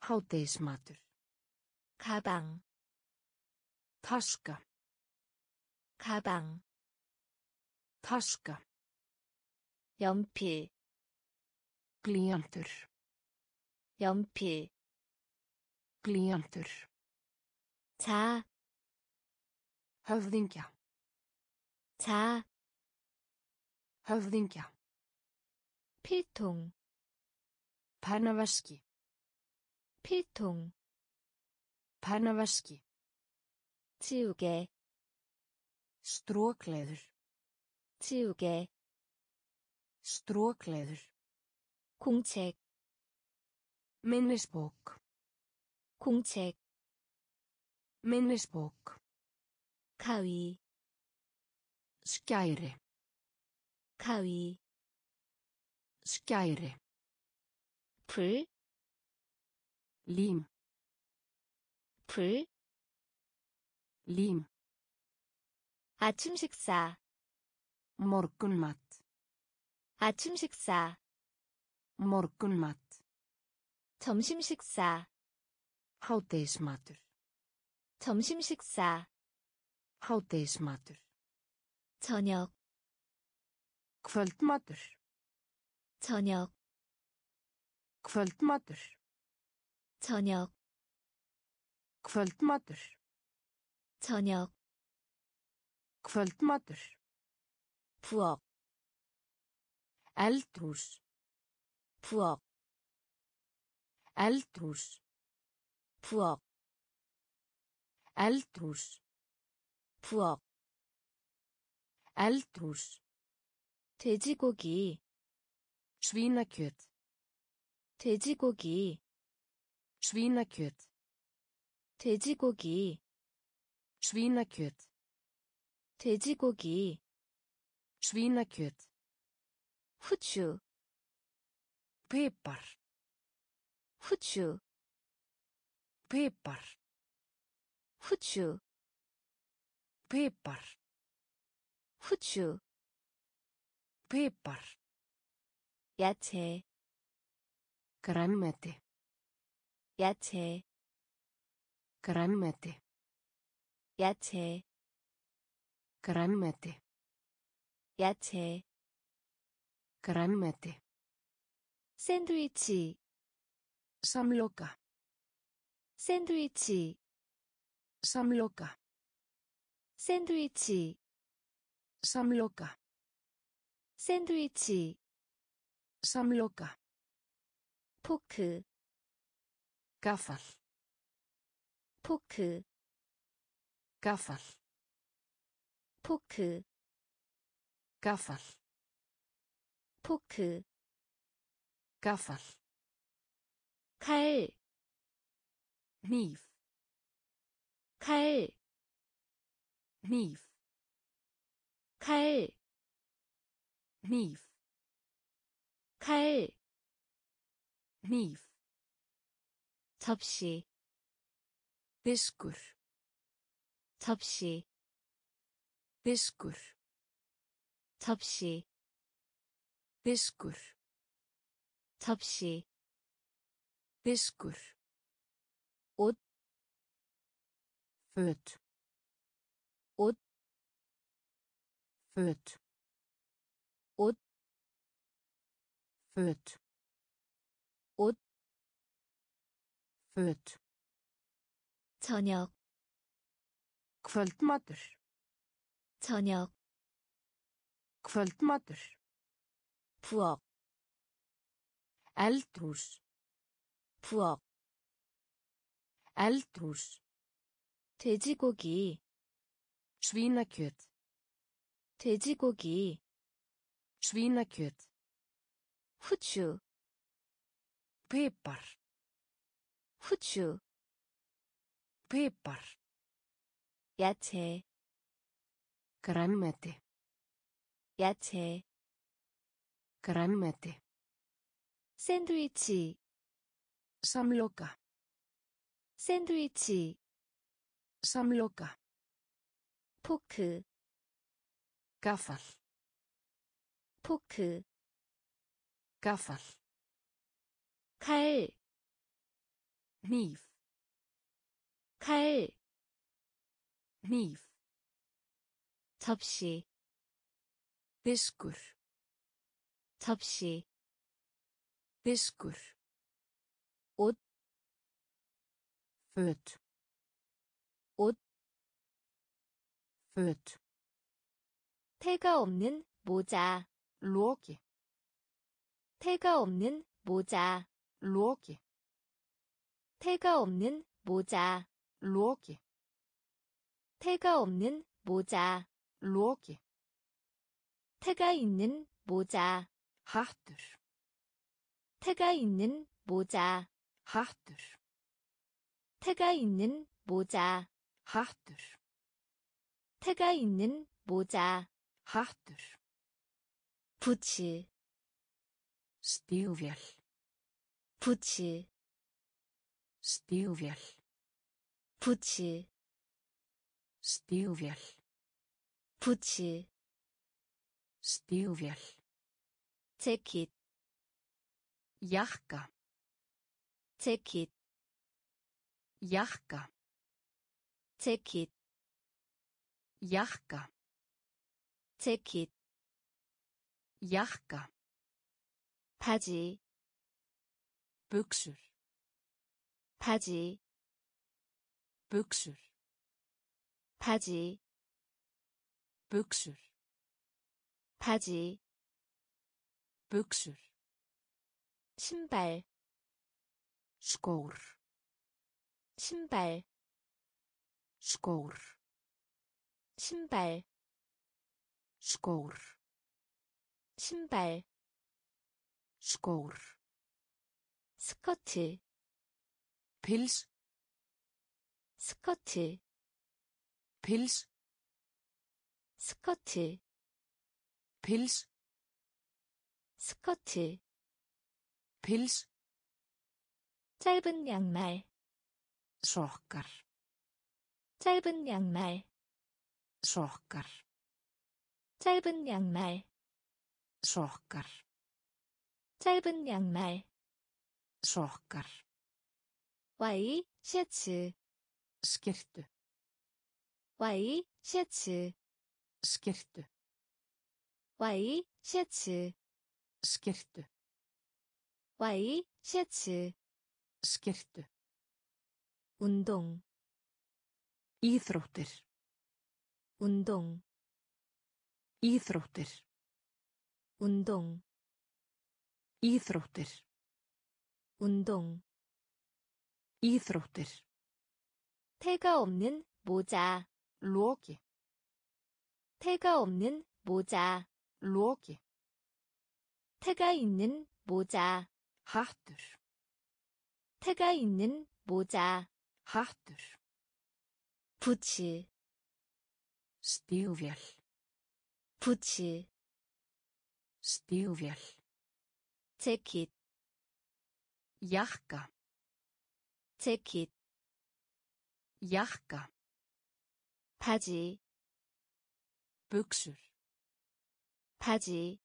Hádegismatur.
가방,
Taska.
가방,
Taska.
연필,
Glíjantur.
연필,
Glíjantur.
자,
Höfðingja.
자,
Höfðingja.
필통,
Pennaveski.
필통,
Pennaveski.
지우개,
Strókleður.
지우개,
Strókleður.
공책,
Minnisbók.
공책,
Minnisbók.
가위,
Skæri.
가위,
Skæri.
불,
Lím.
불,
Lím.
아침 식사,
Morgunmat.
아침 식사,
Morgunmat.
점심 식사,
Hádegismatur.
점심 식사,
Hádegismatur.
저녁,
Kvöldmatur.
저녁,
Kvöldmatur.
저녁,
Kvöldmatur.
저녁,
Kvöldmatur.
부엌,
Eldhús.
부엌,
Eldhús.
부엌,
Eldhús.
부엌,
Eldhús.
돼지고기,
Svínakjöt.
돼지고기,
Svínakjöt.
돼지고기,
Svínakjöt.
돼지고기,
Svínakjöt.
후추,
Pipar.
후추,
Pipar.
후추,
Pipar.
후추,
Pipar.
야채,
Grænmeti.
야채,
Grænmeti.
야채,
Grænmeti.
야채,
Grænmeti.
샌드위치,
Samloka.
샌드위치,
Samloka.
샌드위치,
Samloka.
샌드위치,
Samloka.
포크,
Gaffal.
포크,
Gaffal.
포크,
Gaffal.
포크,
Gaffal.
칼,
Hníf.
칼,
Hníf.
칼,
Hníf.
칼,
Hníf.
접시,
Diskur.
접시,
Diskur.
접시,
Diskur.
접시,
Diskur.
옷.
Föt. Föt.
옷.
Föt.
옷.
Föt.
저녁,
Kvöldmatur.
저녁,
Kvöldmatur.
부엌,
Eldhús.
부엌,
Eldhús.
돼지고기,
Svínakjöt.
돼지고기,
Svínakjöt.
후추,
Pipar.
후추,
Pipar.
야채,
Grænmeti.
야채,
Grænmeti.
샌드위치,
Samloka.
샌드위치,
Samloka.
포크,
Gaffal.
포크,
Gaffal.
칼,
Hníf.
칼,
Hníf.
접시,
Diskur.
접시,
Diskur.
옷.
Föt.
옷.
Föt.
태가 없는 모자
Loki.
태가 없는 모자
Loki.
태가 없는 모자
Loki.
태가 없는 모자
Loki.
태가 있는 모자
Hattur.
태가 있는 모자
Hattur.
태가 있는 모자
Hattur.
태가 있는 모자
Hattur.
부츠
Stígvél.
부츠
Stígvél.
부츠
Stígvél.
부츠
Stígvél.
재킷
Jakka.
재킷
Jakka.
재킷
Jakka.
재킷
Jakka.
바지
Buxur.
바지
Buxur.
바지
Buxur.
바지
Buxur.
신발
Skór.
신발
Skór.
신발
Skór.
신발
Skór.
스커트
Pils.
스커트
Pils.
스커트
Pils.
스커트
Pils.
짧은 양말
Sokkar.
짧은 양말
Sokkar.
짧은 양말
Sokkar.
짧은 양말
Sokkar.
와이 셔츠
Skirtu.
와이 셔츠
Skirtu.
와이 셔츠
Skirtu.
와이 셔츠
Skirtu.
운동
Íþróttir.
운동
Íþróttir.
운동
Íþróttir.
운동
Íþróttir.
태가 없는 모자
Loki.
태가 없는 모자
Loki.
태가 있는 모자
Hattur.
태가 있는 모자
Hattur.
부츠
Stígvél.
부츠
Stígvél.
재킷
Jakka.
재킷
Jakka.
바지
Buxur.
바지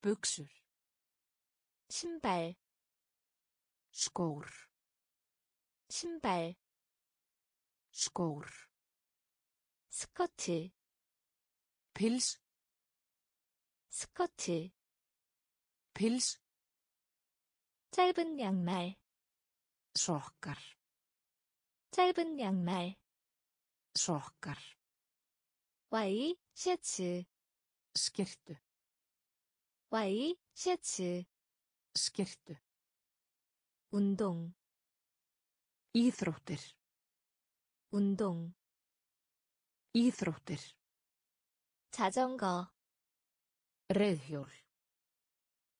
Buxur.
신발
Skór.
신발
Skór.
스커트
Pils.
스커트
Pils.
짧은 양말
Sokkar.
짧은 양말
Sokkar.
와이 셔츠
Skirtu.
와이 셔츠
Skirtu.
운동
Íþróttir.
운동
Íþróttir.
자전거
Reiðhjól.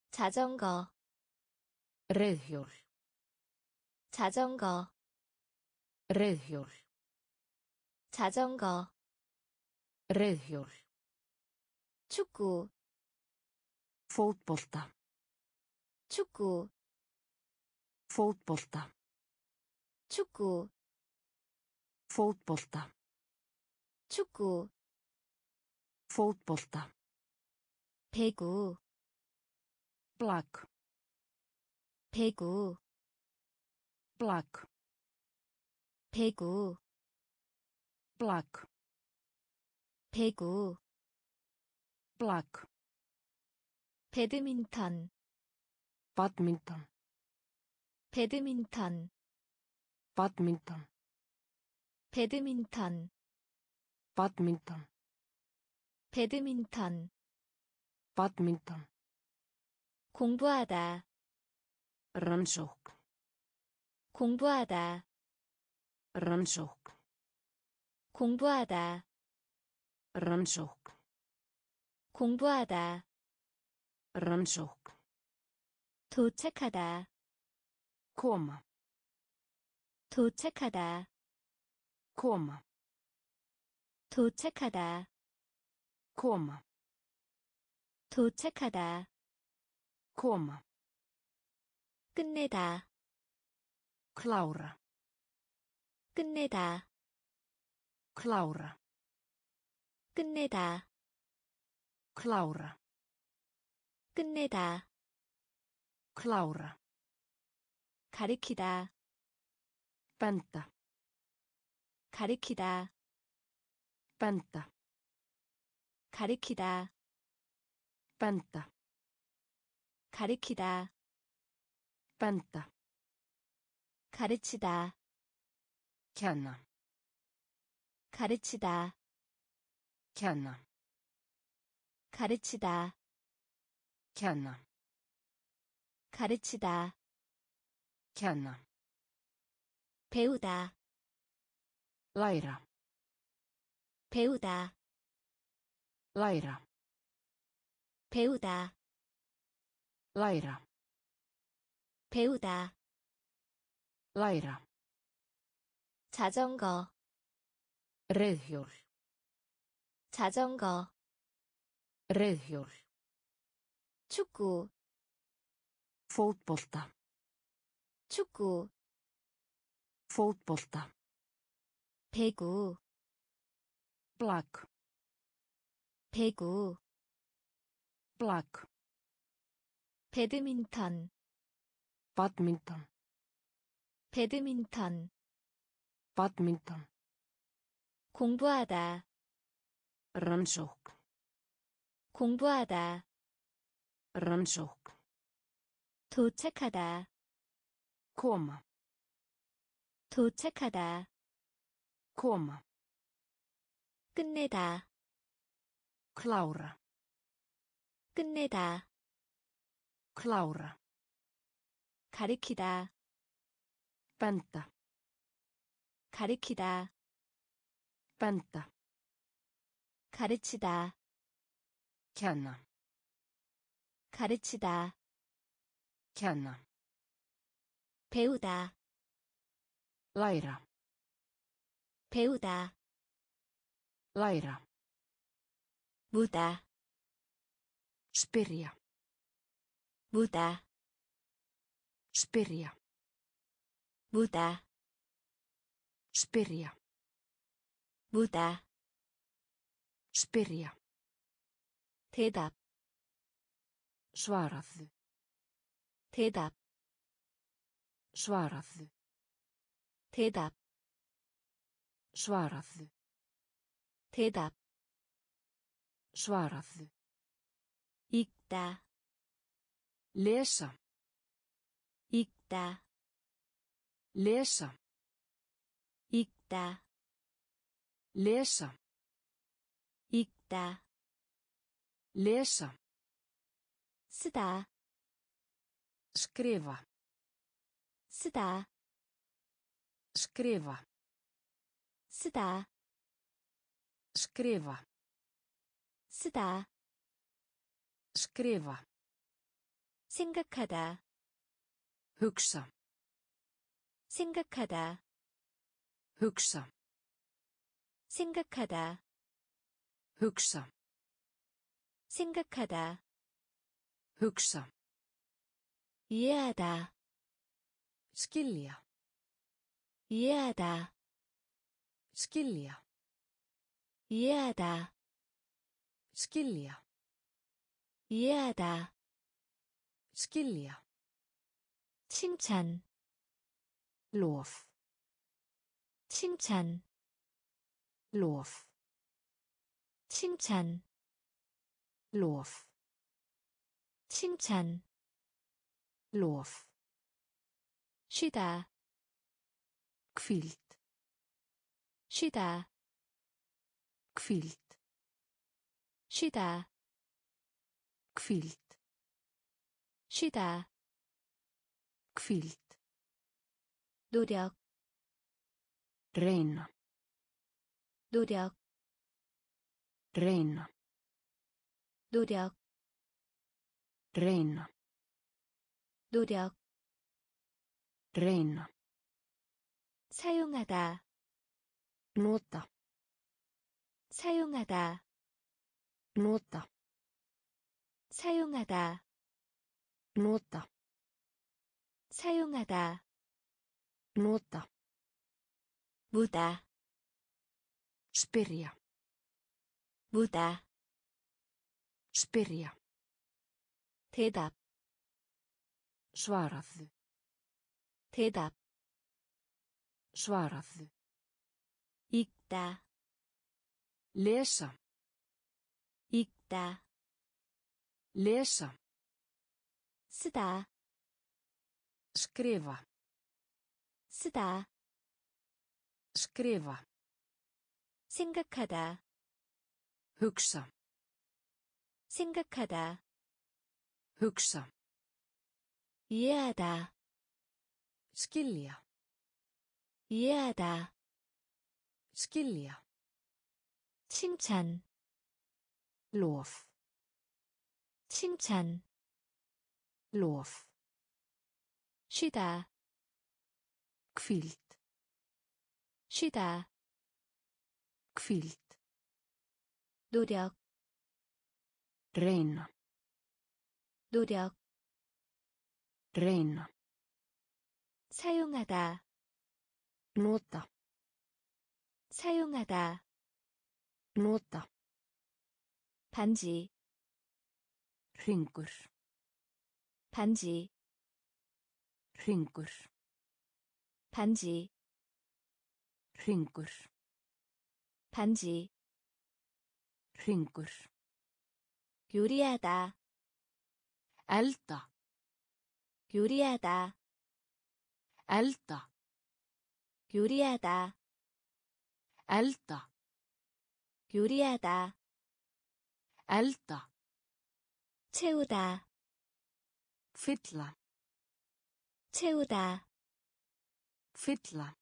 자전거
Reiðhjól.
자전거
Reiðhjól.
자전거
Reiðhjól.
축구
Fótbolta.
축구
Fótbolta.
축구
Fótbolta.
축구
Fótbolta.
배구
Plak.
배구
Plak.
배구
Plak.
배구
Plak.
배드민턴
Badminton.
배드민턴
Badminton.
배드민턴
Badminton.
배드민턴
badminton,
공부하다
rannsókn,
공부하다
rannsókn,
공부하다
rannsókn,
공부하다
rannsókn,
도착하다
koma,
도착하다
koma,
도착하다
koma,
도착하다
koma,
끝내다
klára,
끝내다
klára,
끝내다
klára,
끝내다
klára,
가리키다
benda,
가리키다
benda,
가리키다
benda,
가리키다
benda,
가르치다
kenna,
가르치다
kenna,
가르치다
kenna,
가르치다
kenna,
배우다
læra,
배우다
læra,
배우다
læra,
배우다
læra,
자전거
reiðhjól,
자전거
reiðhjól,
축구
fótbolta,
축구
fótbolta,
배구
blak,
배구
blak,
배드민턴
badminton,
배드민턴
badminton,
공부하다
rannsókn,
공부하다
rannsókn,
도착하다
koma,
도착하다
koma,
끝내다
klára,
끝내다
klára,
가리키다
benda,
가리키다
benda,
가르치다
kenna,
가르치다
kenna,
배우다
læra,
배우다
læra,
무다
spyrja,
무다
spyrja,
무다
spyrja,
무다
spyrja,
대답
svaraðu,
대답
svaraðu,
대답
svaraðu,
대답
svaraðu,
읽다
lesa,
읽다
lesa,
읽다
lesa,
읽다
lesa,
쓰다
skrifa,
쓰다
skrifa,
쓰다
skrifa,
쓰다
skrifa,
생각하다
hugsa,
생각하다
hugsa,
생각하다
hugsa,
생각하다
hugsa,
이해하다
skilja,
이해하다
skilja,
이해하다
skilja,
이해하다
skilja,
칭찬
lof,
칭찬
lof,
칭찬
lof,
칭찬
lof,
쉬다
hvíld,
쉬다
hvíld,
쉬다
Hvíld.
쉬다
Hvíld.
노력
Reyna.
노력
Reyna.
노력
Reyna.
노력
Reyna.
사용하다
Nota.
사용하다
Nota.
사용하다
Nota.
사용하다
Nota.
무다
Spyrja.
무다
Spyrja.
대답
Svaraðu.
대답
Svaraðu.
읽다
Lesa.
읽다
Lesa.
쓰다
Skrifa.
쓰다
Skrifa.
생각하다
Hugsa.
생각하다
Hugsa.
이해하다
Skilja.
이해하다
Skilja.
칭찬
Lof.
칭찬
Lof.
쉬다
Hvíld.
쉬다
Hvíld.
노력
Reyna.
노력
Reyna.
사용하다
Nota.
사용하다
Nota.
반지
Hringur.
반지
Hringur.
반지
Hringur.
반지
Hringur.
요리하다
Elda.
요리하다
Elda.
요리하다
Elda.
요리하다
Elda.
채우다
Fylla.
채우다
Fylla.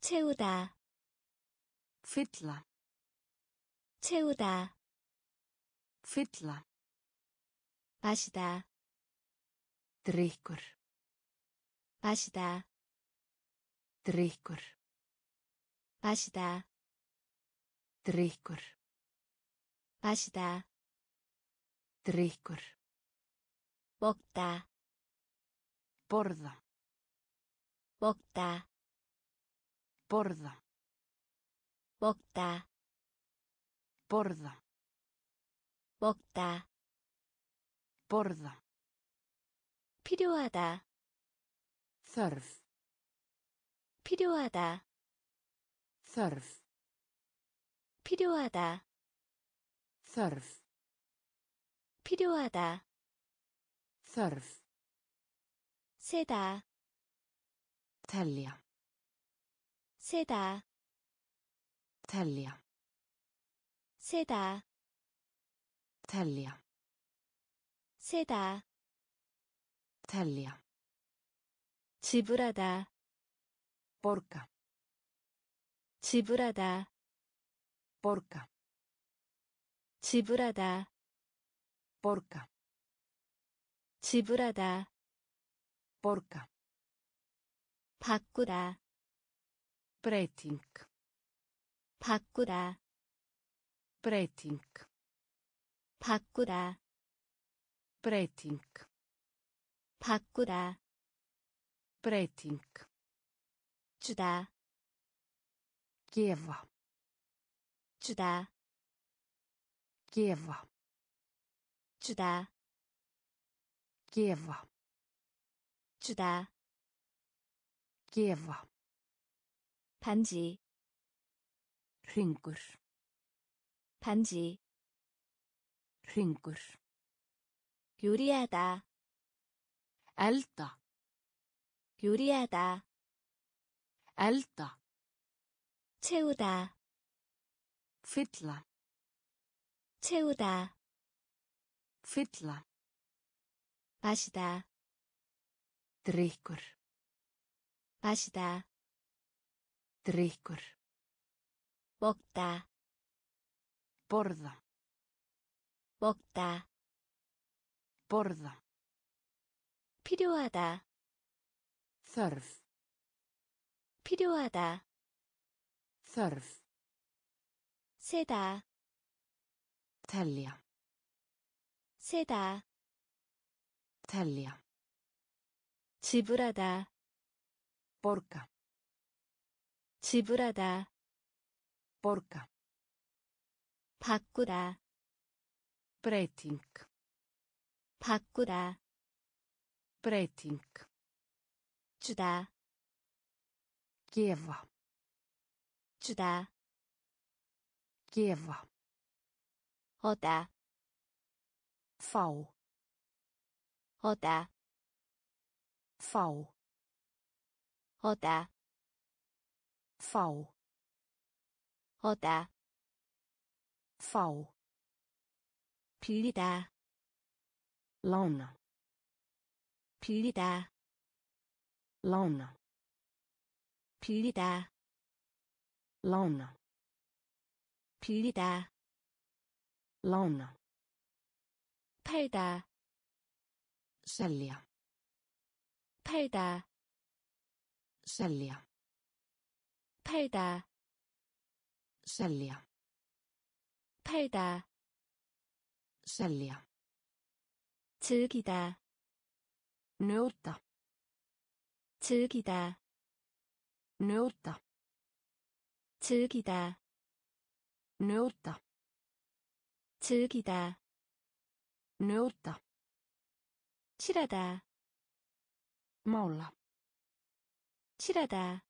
채우다
Fylla.
채우다
Fylla.
마시다
Drykkur.
마시다
Drykkur.
마시다
Drykkur.
마시다
Drykkur.
먹다
Borða.
먹다
Borða.
먹다
Borða.
먹다
Borða.
필요하다
Þörf.
필요하다
Þörf.
필요하다
Þörf.
필요하다
Þörf.
세다
Telja.
세다
Telja.
세다
Telja.
세다
Telja.
지불하다
Borga.
지불하다
Borga.
지불하다
Borga.
지불하다
Borga.
바꾸다
Breyting.
바꾸다
Breyting.
바꾸다
Breyting.
바꾸다
Breyting.
주다
Gefa.
주다
Gefa.
주다
Gefa.
주다
Gefa.
반지
Hringur.
반지
Hringur.
요리하다
Elda.
요리하다
Elda.
채우다
Fylla.
채우다
Fylla.
마시다
Drykkur.
마시다
Drykkur.
먹다
Borða.
먹다
Borða.
필요하다
Þörf.
필요하다
Þörf.
세다
Telja.
세다
Telja.
지불하다
Borga.
지불하다
Borga.
바꾸다
Breyting.
바꾸다
Breyting.
주다
Gefa.
주다
Gefa.
어다
Fá.
어다
Fá.
어다
Fá.
어다
Fá.
빌리다
Lána.
빌리다
Lána.
빌리다
Lána.
빌리다
Lána.
팔다
Selja.
팔다
Selja.
팔다
Selja.
팔다
Selja.
즐기다
Njóta.
즐기다
Njóta.
즐기다
Njóta.
즐기다
Njóta.
칠하다
Mála.
칠하다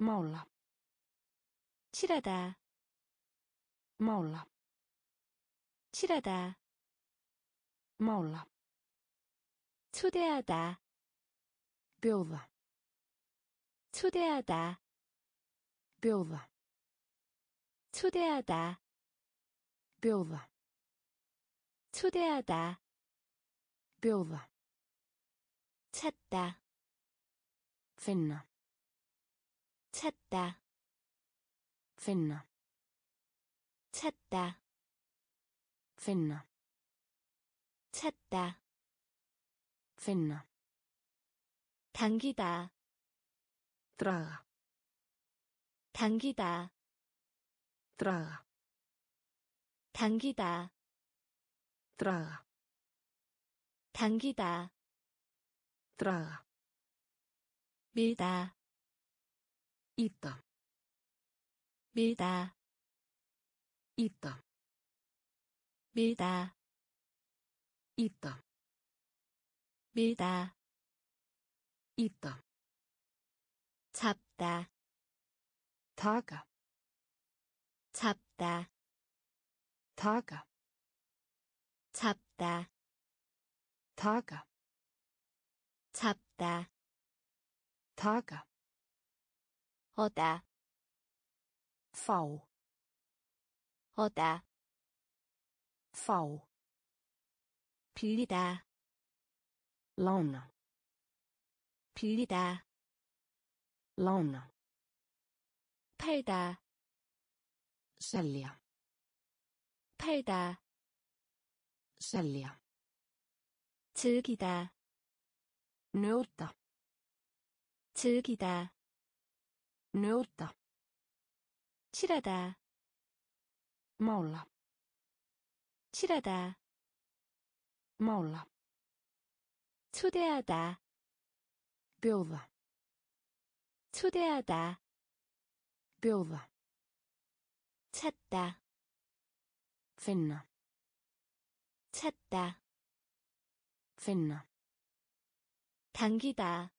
Mála.
칠하다
Mála.
칠하다
Mála.
초대하다
Bjóða.
초대하다
Bjóða.
초대하다
Bjóða.
초대하다
Bjóða.
찾다
Finna.
찾다
Finna.
찾다
Finna.
찾다
Finna.
당기다
Draga.
당기다
Draga.
당기다
Draga.
당기다
Draga.
밀다
Íta.
밀다
Íta.
밀다
Íta.
밀다
Íta.
잡다
Taka.
잡다
Taka.
잡다
Taka.
잡다
Taka.
어다
Fá.
어다
Fá.
빌리다
Lána.
빌리다
Lána.
팔다
Selja.
팔다
Selja.
즐기다
Njóta.
즐기다
Njóta.
칠하다
Mála.
칠하다
Mála.
초대하다
Bjóða.
초대하다
Bjóða.
찾다
Finna.
찾다
Finna.
당기다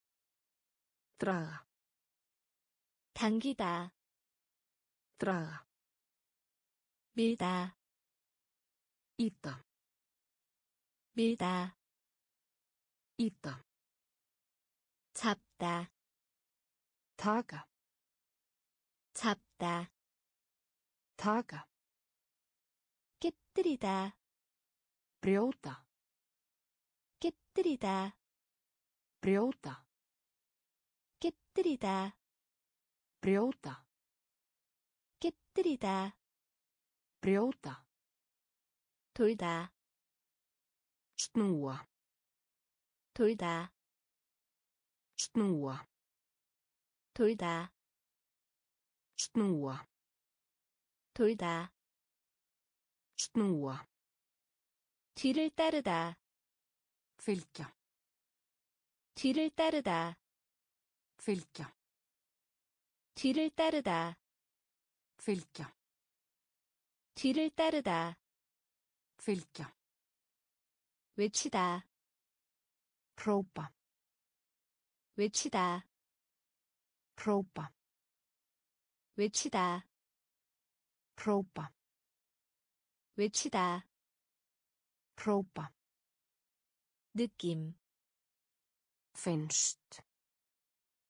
Draga.
당기다
Draga.
밀다
Íta.
밀다
Íta.
잡다
Taka.
잡다
Taka.
깨뜨리다
Brjóta.
깨뜨리다
Brjóta.
깨뜨리다
Brjóta.
깨뜨리다
Brjóta.
돌다
Snúa.
돌다
Snúa.
돌다
Snúa.
돌다
Snúa.
뒤를 따르다
Fylgja.
뒤를 따르다
Fylgja.
뒤를 따르다
Fylgja.
뒤를 따르다
Fylgja.
외치다
Hrópa.
외치다
Hrópa.
외치다
Hrópa.
외치다
Hrópa.
느낌
Finnst.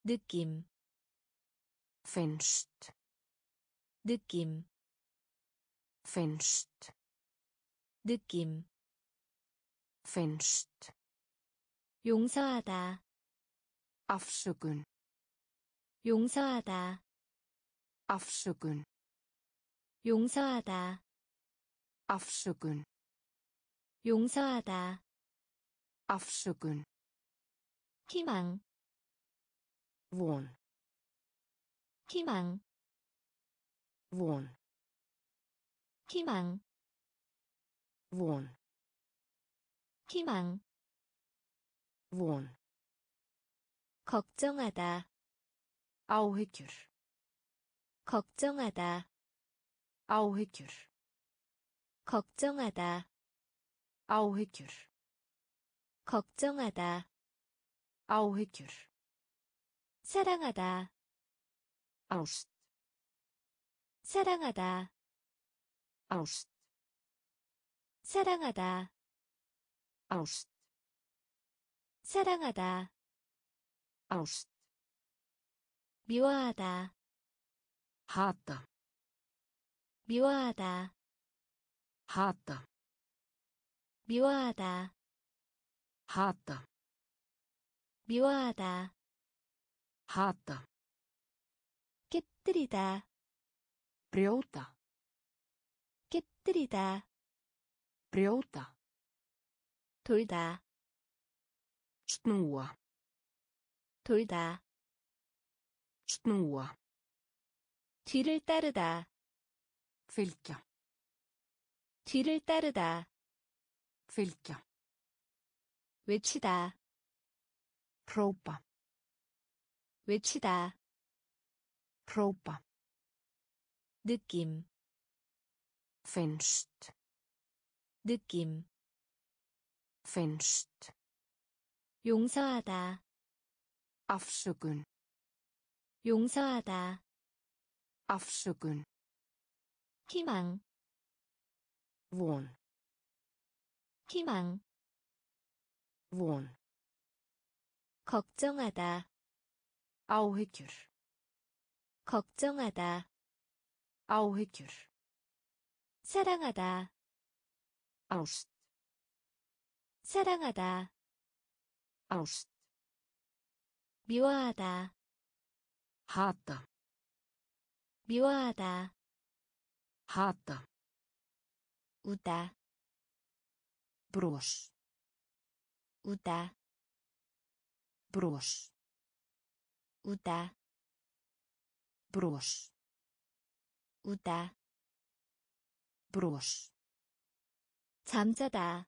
느낌
Finnst.
느낌
Finnst.
느낌
Finnst.
용서하다
Afsökun.
용서하다
Afsökun.
용서하다
Afsökun.
용서하다
Afsökun.
희망
Von.
희망
Von.
희망
Von.
희망
Von.
걱정하다
Áhyggjur.
걱정하다
Áhyggjur.
걱정하다
Áhyggjur.
걱정하다
Áhyggjur.
사랑하다
Ást.
사랑하다
Ást.
사랑하다
Ást.
사랑하다
Ást.
미워하다
Hata.
미워하다
Hata.
미워하다
Hata.
미워하다
Hata.
깨뜨리다
Brjóta.
깨뜨리다
Brjóta.
돌다
Snúa.
돌다
Snúa.
뒤를 따르다
Fylgja.
뒤를 따르다
Fylgja.
외치다
Hrópa.
외치다
Hrópa.
느낌
Finnst.
느낌
Finnst.
용서하다
Afsökun.
용서하다
Afsökun.
희망
Von.
희망
Von.
걱정하다
Áhyggjur.
걱정하다
Áhyggjur.
사랑하다
Ást.
사랑하다
Ást.
미워하다
Hata.
미워하다
Hata.
우다
Bros.
우다
Bros.
우다
Bros.
우다
Bros.
잠자다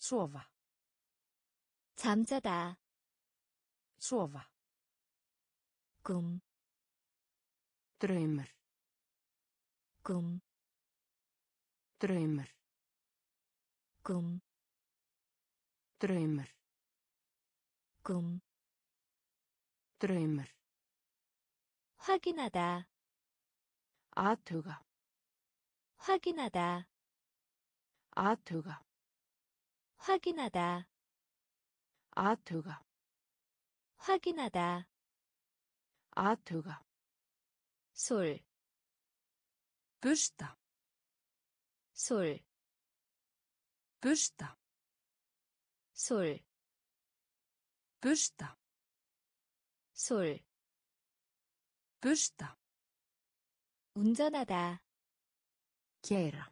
Sofa.
잠자다
Athuga.
확인하다
Athuga.
확인하다
Athuga.
솔,
Bursta.
솔,
Bursta.
솔,
Bursta.
솔,
Bursta.
운전하다
Keira.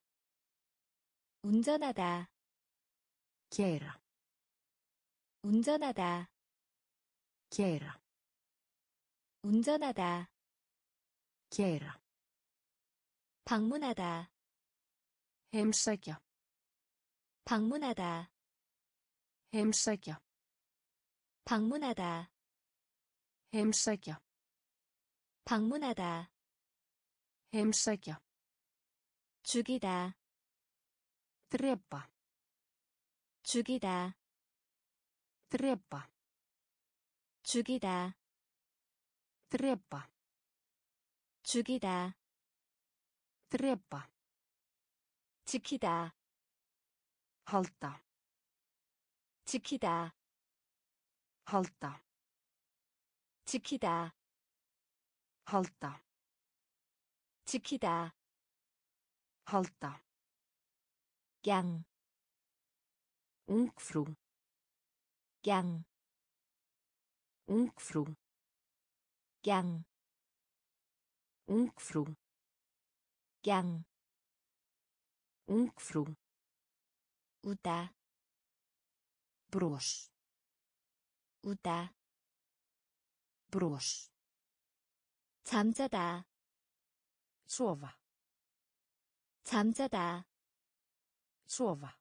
운전하다
Keira.
운전하다
Keira.
운전하다
Keira.
방문하다
Heimsækja.
방문하다
Heimsækja.
방문하다
Heimsækja.
방문하다
Heimsækja.
죽이다
Drepa.
죽이다
Drepa.
죽이다
Drepa.
죽이다
Drepa.
지키다
Halda.
지키다
Halda.
지키다
Halda.
지키다
Halda.
양,
Ungfrú.
양,
Ungfrú.
양,
Ungfrú.
양,
Ungfrú.
우다,
Bros.
우다,
Bros.
잠자다,
Sofa.
잠자다,
Sofa.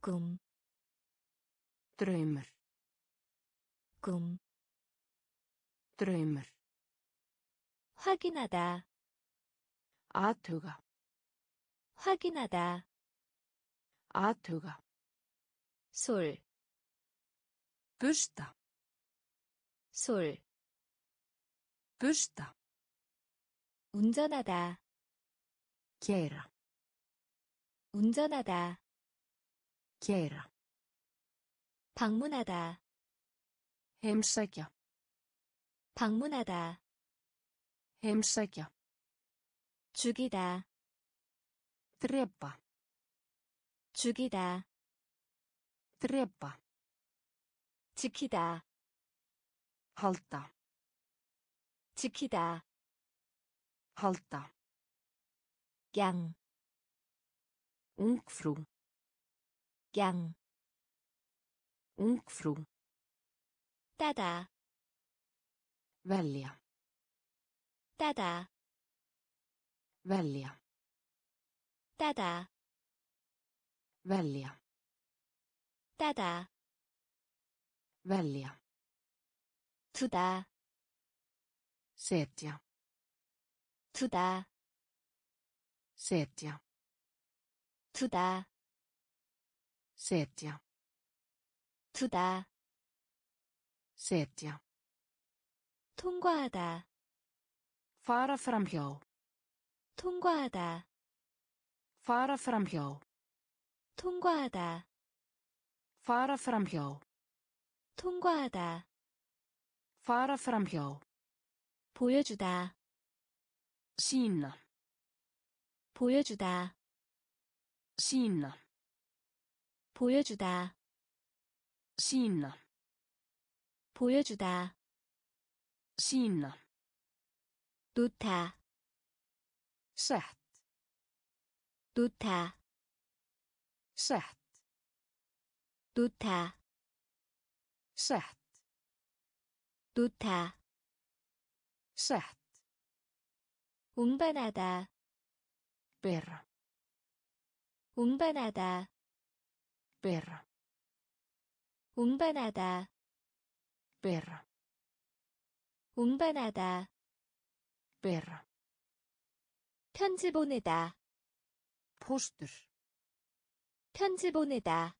꿈,
Draumur.
꿈,
Draumur.
확인하다,
Athuga.
확인하다,
Athuga.
솔,
Bursta.
솔,
Bursta.
운전하다,
Keira.
운전하다,
Keira.
방문하다,
Heimsækja.
방문하다,
Heimsækja.
죽이다,
Drepa.
죽이다,
Drepa.
지키다,
Halda.
지키다,
Halda.
양,
Ungfrú.
양,
Ungfrú.
따다,
Velja.
따다,
Velja.
따다,
Velja.
따다,
Velja.
두다,
Setja.
두다,
Setja.
두다,
Setja.
두다,
Setja.
통과하다,
Fara framhjá.
통과하다,
Fara framhjá.
통과하다,
Fara framhjá.
통과하다,
Fara framhjá.
보여주다,
Sýna.
보여주다,
Sýna.
보여주다,
Sýna.
보여주다,
Sýna.
놓다,
Sett.
놓다,
Sett.
놓다,
Sett.
놓다,
Sett.
운반하다,
Bera.
운반하다,
Bera.
운반하다,
Bera.
운반하다,
Bera.
편지 보내다,
Póstur.
편지 보내다,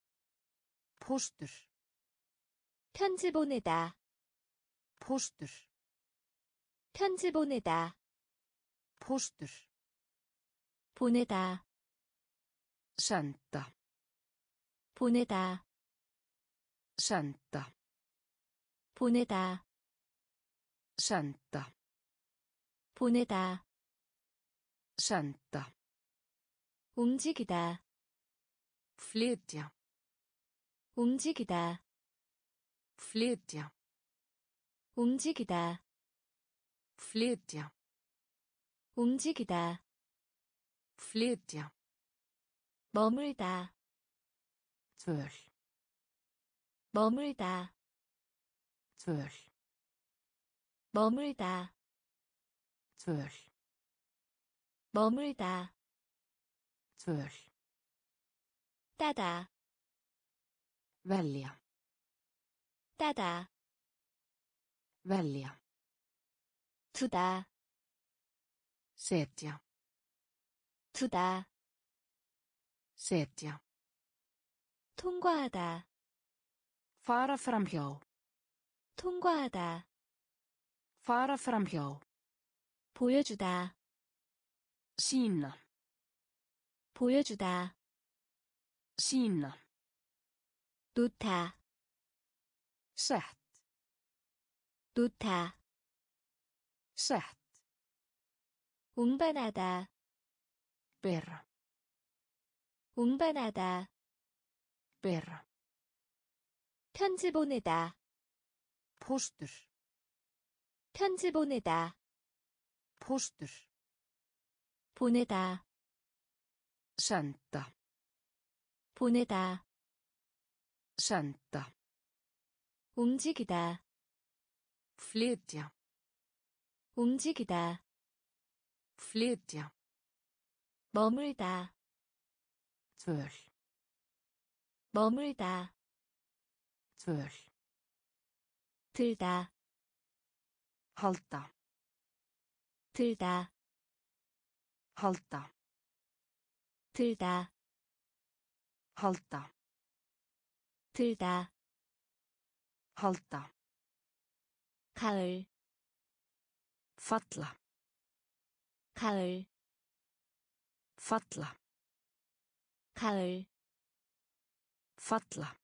Póstur.
편지 보내다,
Póstur.
편지 보내다,
Póstur.
보내다,
Senda.
보내다,
Senda.
보내다
senda
보내다
senda
움직이다
flytja
움직이다
flytja
움직이다
flytja
움직이다
flytja
머물다
tvöl
머물다
tvöl
머물다
tvöl
머물다
tvöl
따다
välja
따다
välja
두다
setja
두다
setja
통과하다
fara framhjá
통과하다
fara framhjá
보여주다
sína
보여주다
sína
놓다
sett
놓다
sett
운반하다
bera
운반하다
bera
편지 보내다
póstur
편지 보내다
póstur
보내다
senda
보내다
senda
움직이다
flytja
움직이다
flytja
머물다
tvöl
머물다
tvöl
들다
halda
들다
halda
들다
halda
들다
halda
가을
falla
가을
falla
가을
falla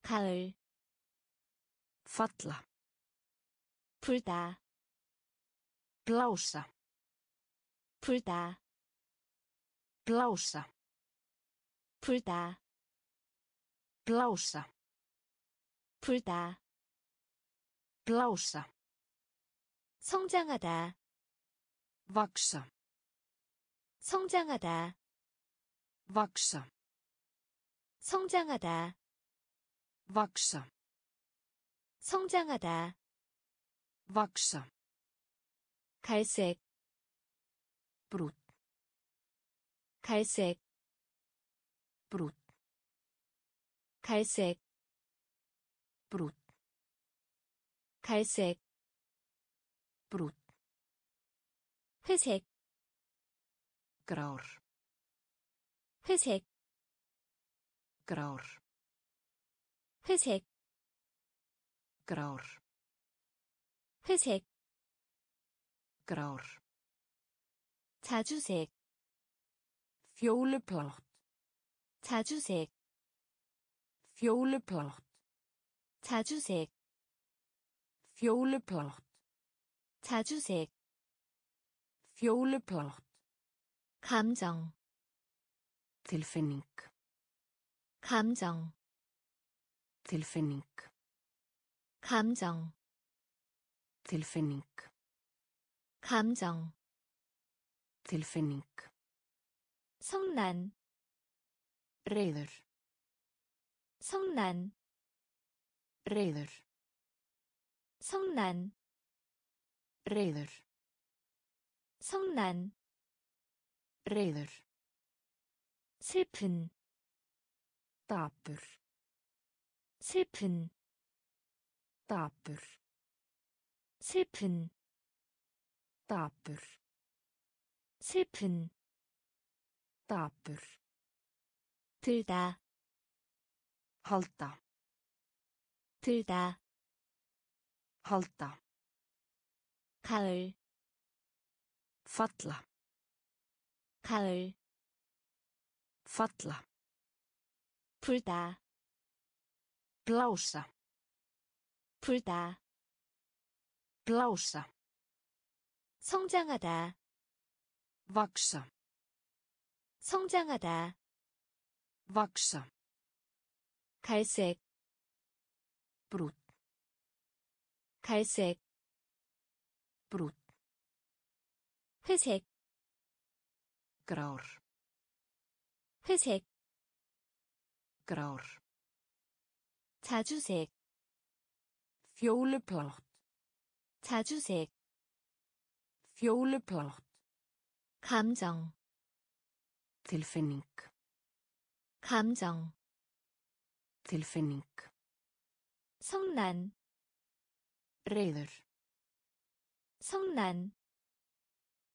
가을
falla
불다
blása
불다
blása
불다
blása
불다
blása
성장하다
vaxa
성장하다
vaxa
성장하다
vaxa
성장하다
vaxa
갈색
brút
갈색
brút
갈색
brút
갈색
brút
회색
grár
회색
grár
회색
grár
회색
grár
자주색
fjólublátt
자주색
fjólublátt
자주색
fjólublátt
자주색
fjólublátt
감정
tilfinning
감정
tilfinning
감정
tilfinning
감정
tilfinning
성난
reiður
성난
reiður
성난
reiður
성난
reiður
슬픈
dapur
슬픈
dapur
슬픈
dapur
슬픈
dapur
들다
halda
들다
halda
가을
falla
가을
falla
불다
blása
불다
blása
성장하다
vaxa
성장하다
vaxa
갈색
brút
갈색
brút
회색
grár
회색
grár
자주색
fjólublátt
자주색
fjólublátt
감정
tilfinning
감정
tilfinning
성난
reiður
성난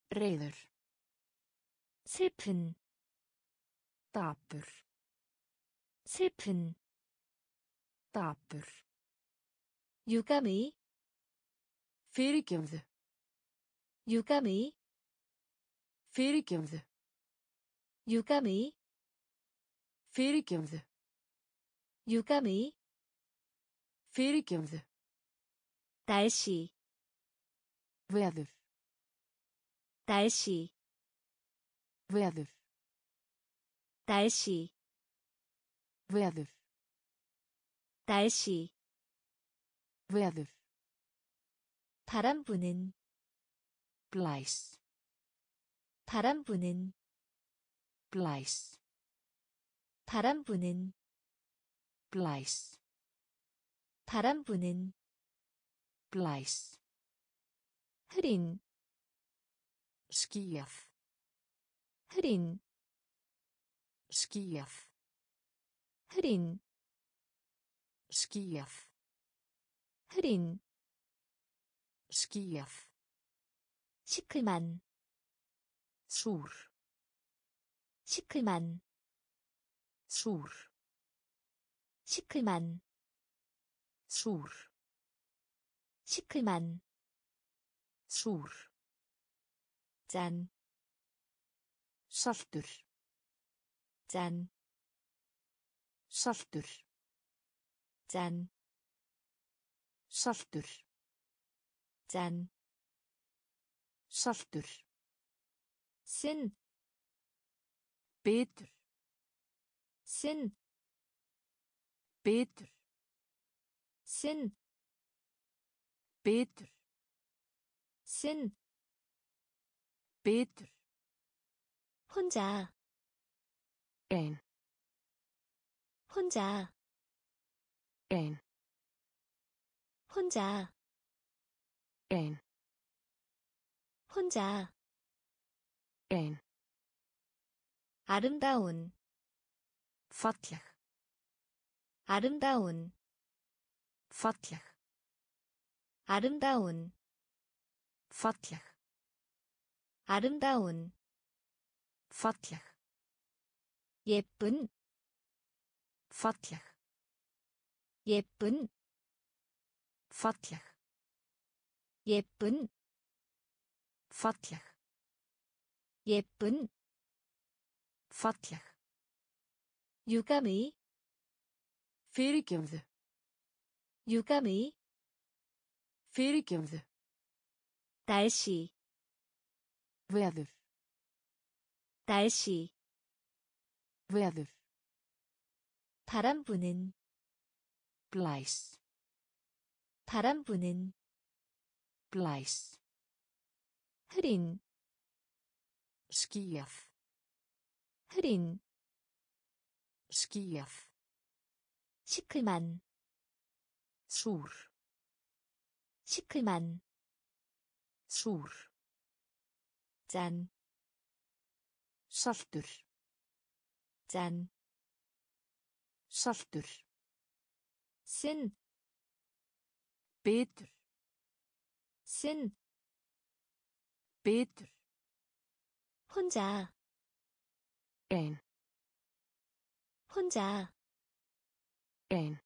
reiður
슬픈
dapur
슬픈
dapur
유감의
fyrirgefðu
유감의
fyrirgefðu
유감의
fyrirgefðu
유감의
fyrirgefðu
날씨
veður
날씨
veður
날씨
veður
날씨
veður
바람 부는
blæs
바람 부는
blæs
바람 부는
blæs
바람 부는
blæs
흐린
skýjað
흐린
skýjað
흐린
skýjað
흐린
skýjað
시클만
súr
시클만
súr
시클만
súr
시클만
súr
짠,
saltur
짠,
saltur
짠,
saltur
짠,
saltur
쓴,
bitur
쓴,
bitur
쓴,
bitur
쓴,
bitur
혼자,
ein
혼자,
ein
혼자,
ein
혼자,
ein
아름다운,
falleg
아름다운,
falleg
아름다운,
falleg
아름다운,
falleg
예쁜,
falleg
예쁜,
falleg
예쁜,
falleg
예쁜,
falleg
유감의,
fyrirgefðu
유감의,
fyrirgefðu
날씨,
veður
날씨,
veður
바람 부는,
blæs
바람 부는,
blæs
흐린,
skýjað
흐린,
skýjað
시클만,
súr
시클만,
súr
짠,
saltur
짠,
saltur
쓴,
bitur
쓴,
bitur
혼자,
ein
혼자,
ein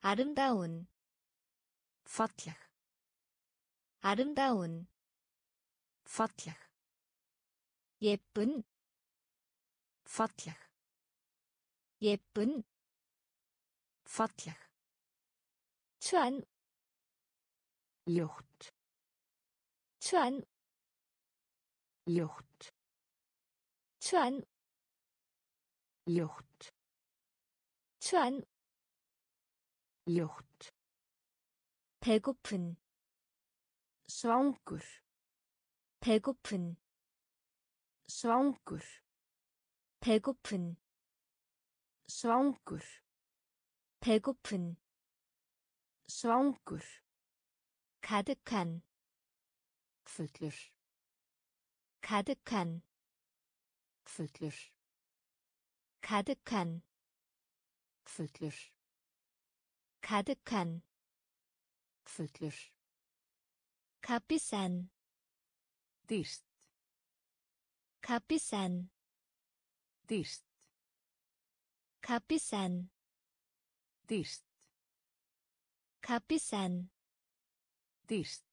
아름다운,
falleg
아름다운,
falleg
예쁜,
falleg
예쁜,
falleg
추안
ljótt
추안
ljótt
추안
ljótt
추안
ljótt
배고픈
svangur
배고픈
svangur
배고픈
svangur
배고픈
svangur
가득한
fullur
가득한
fullur
가득한
fullur
가득한
fullur
값비싼
dýrst
값비싼
dýrst
값비싼
dýrst
값비싼
dýrst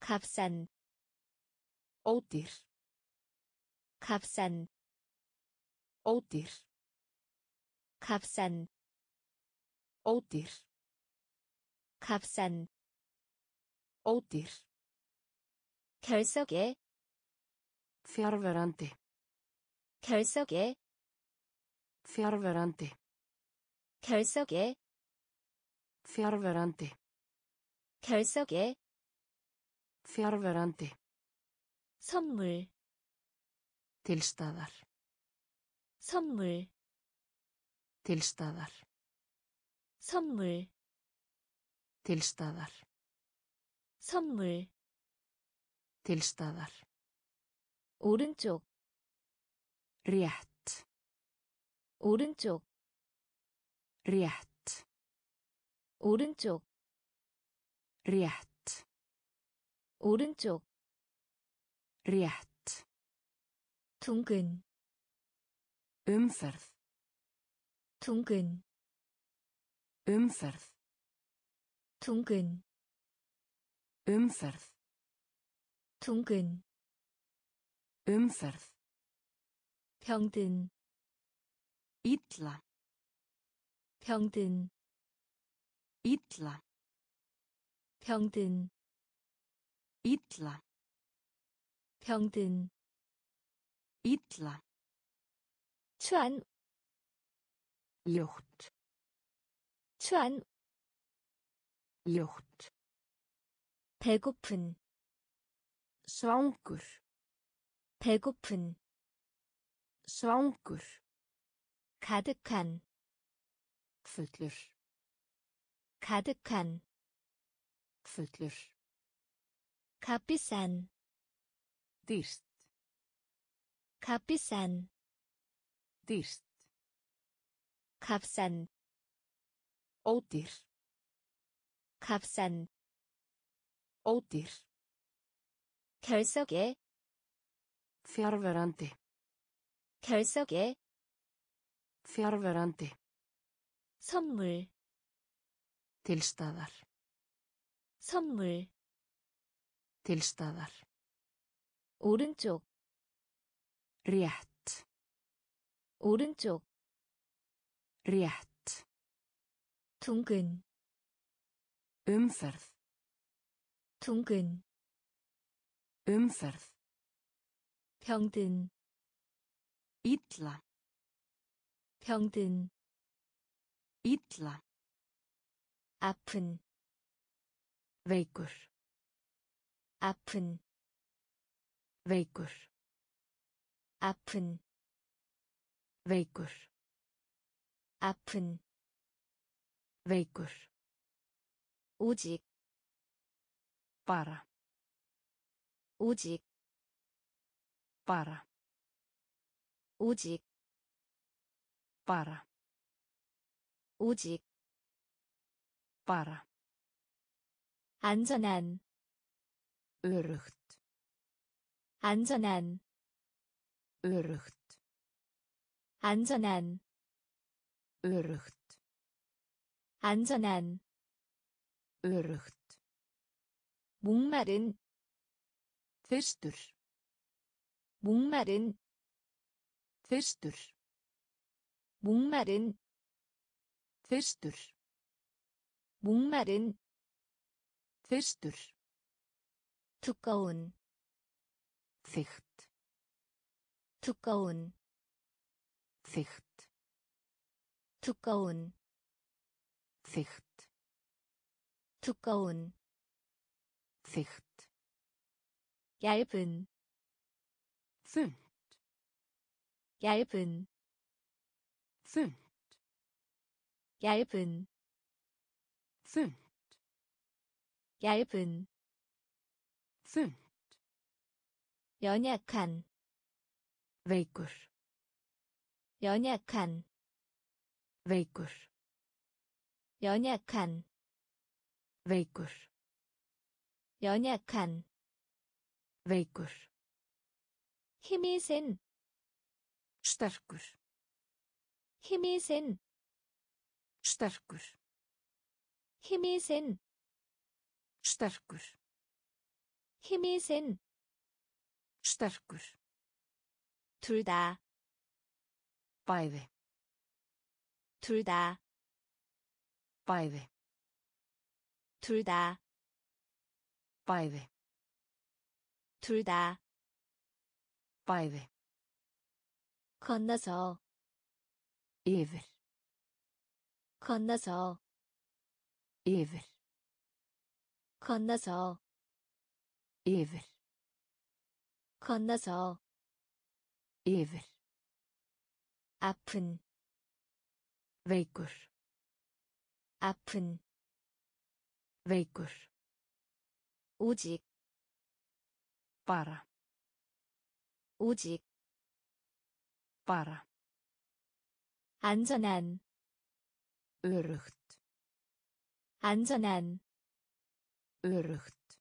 값싼
ódýr
값싼
ódýr
값싼
ódýr
값싼
ódýr
결석에
fjarverandi
결석에
fjarverandi
결석에
fjarverandi
결석에
fjarverandi
선물
tilstaðar
선물
tilstaðar
선물
tilstaðar
선물
tilstaðar
오른쪽
rétt
오른쪽
rétt
오른쪽
rétt
오른쪽
rétt
둥근
umferð
둥근
umferð
둥근
umferð
둥근
umferð
병든
illa
병든
illa
병든
illa
병든
illa
추안
ljótt
추안
ljótt
배고픈
svangur
배고픈
svangur
가득한
fullur
가득한
fullur
값비싼
dýrst
값비싼
dýrst
값싼
ódýr
값싼
ódýr
결석에
fjarverandi
결석에
fjarverandi
선물
tilstaðar
선물
tilstaðar
오른쪽
rétt
오른쪽
rétt
둥근
umferð
둥근
umferð
병든
illa
병든
illa
아픈
veikur
아픈
veikur
아픈
veikur
아픈
veikur
오직
bara
오직
bara
오직
bara
오직
bara
안전한
öruggt
안전한
öruggt
안전한
öruggt
안전한
öruggt
목마른
fyrstur
목마른
fyrstur
목마른
fyrstur
목마른
Þyrstur.
두꺼운
Þykkt.
두꺼운
Þykkt.
두꺼운
Þykkt.
두꺼운
Þykkt.
얇은
Þunnt.
얇은
Þunnt.
얇은
Þunnt.
얇은
Þunnt.
연약한
Veikur.
연약한
Veikur.
연약한
Veikur.
연약한
Veikur.
힘이 센
Sterkur.
힘이 센
Sterkur.
힘이 센
Sterkur.
힘이 센
Sterkur.
둘 다,
Bæði.
둘 다,
Bæði.
둘 다,
Bæði.
둘 다,
Bæði.
건너서,
Yfir.
건너서,
Yfir.
건너서,
Yfir.
건너서,
Yfir.
아픈,
Veikur.
아픈,
Veikur.
오직,
Bara.
오직,
Bara.
안전한,
Öruggt.
안전한,
Öruggt.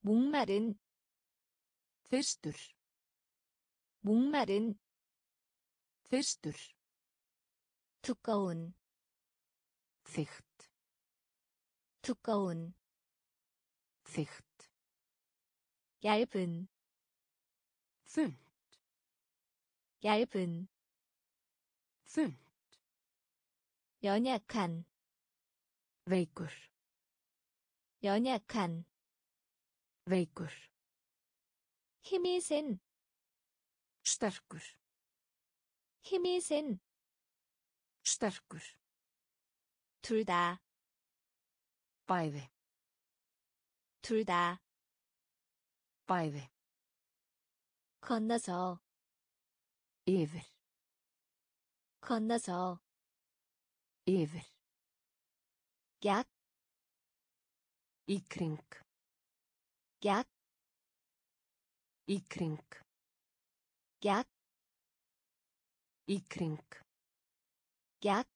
목마른,
Þyrstur.
목마른,
Þyrstur.
두꺼운,
Þykkt.
두꺼운,
Þykkt.
얇은,
Þunnt.
얇은,
Þunnt.
연약한,
Veikur.
연약한,
Veikur.
힘이 센,
Sterkur.
힘이 센,
Sterkur.
둘 다,
Bæði.
둘 다,
Bæði.
건너서,
Yfir.
건너서,
Yfir.
약,
Í kring.
약,
Í kring.
약,
Í kring.
약,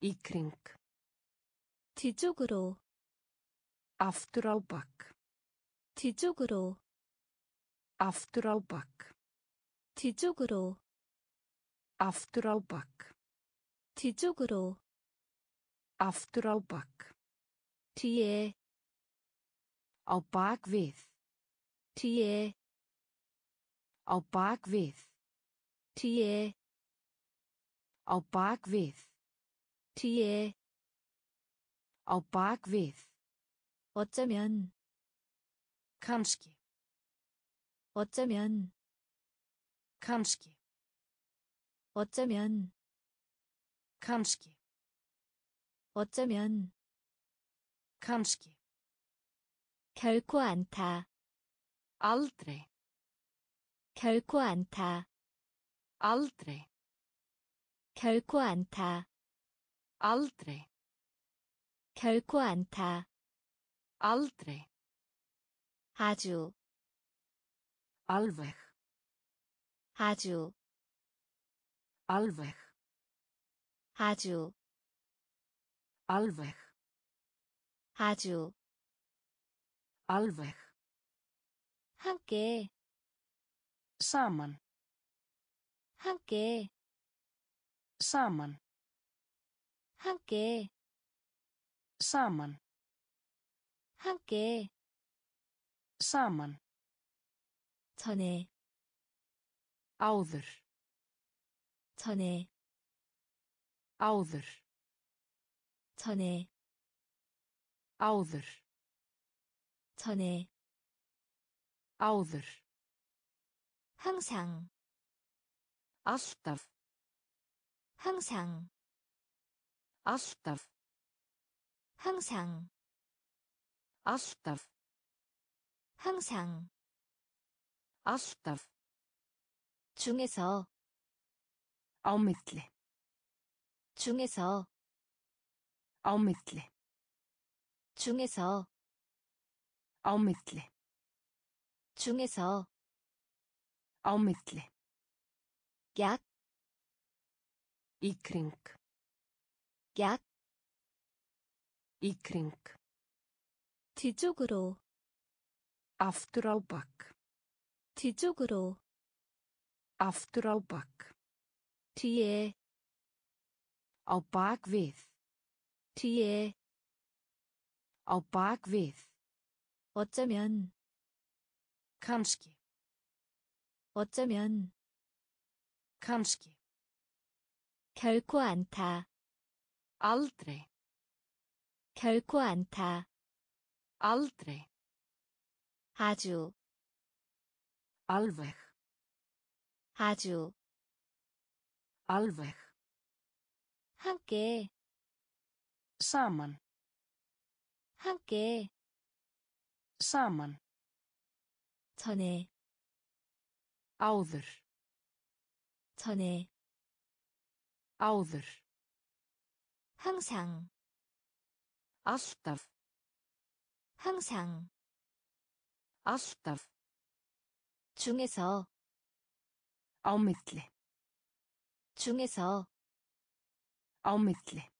Í kring.
뒤쪽으로,
Aftur á bak.
뒤쪽으로,
Aftur á bak.
뒤쪽으로,
Aftur á bak.
뒤쪽으로,
Aftur á bak.
뒤에,
Á bak við.
뒤에,
Á bak við.
뒤에,
Á bak við.
뒤에,
Á bak við.
어쩌면,
Kanski.
어쩌면,
Kanski.
어쩌면,
Kanski.
어쩌면,
Kanski.
결코 않다,
Aldrei.
결코 않다,
Aldrei.
결코 않다,
Aldrei.
결코 않다,
Aldrei.
아주,
Alveg.
아주,
Alveg.
아주,
Alveg.
아주,
Alveg.
함께,
Saman.
함께,
Saman.
함께,
Saman.
함께,
Saman.
전에,
Áður.
전에,
Áður.
전에
áður,
전에
áður,
항상
alltaf,
항상
alltaf,
항상
alltaf,
항상
alltaf,
중에서
á milli,
중에서
á milli,
중에서
á milli,
중에서
á milli,
약,
í kring,
약,
í kring,
뒤쪽으로,
aftur á bak,
뒤쪽으로,
aftur á bak,
뒤에,
á bak við,
뒤에,
á bak við,
어쩌면,
kannski,
어쩌면,
kannski,
결코 않다,
aldrei,
결코 않다,
aldrei,
아주,
alveg,
아주,
alveg,
함께,
saman,
함께,
saman,
전에,
áður,
전에,
áður,
항상,
alltaf,
항상,
alltaf,
중에서,
á milli,
중에서,
á milli,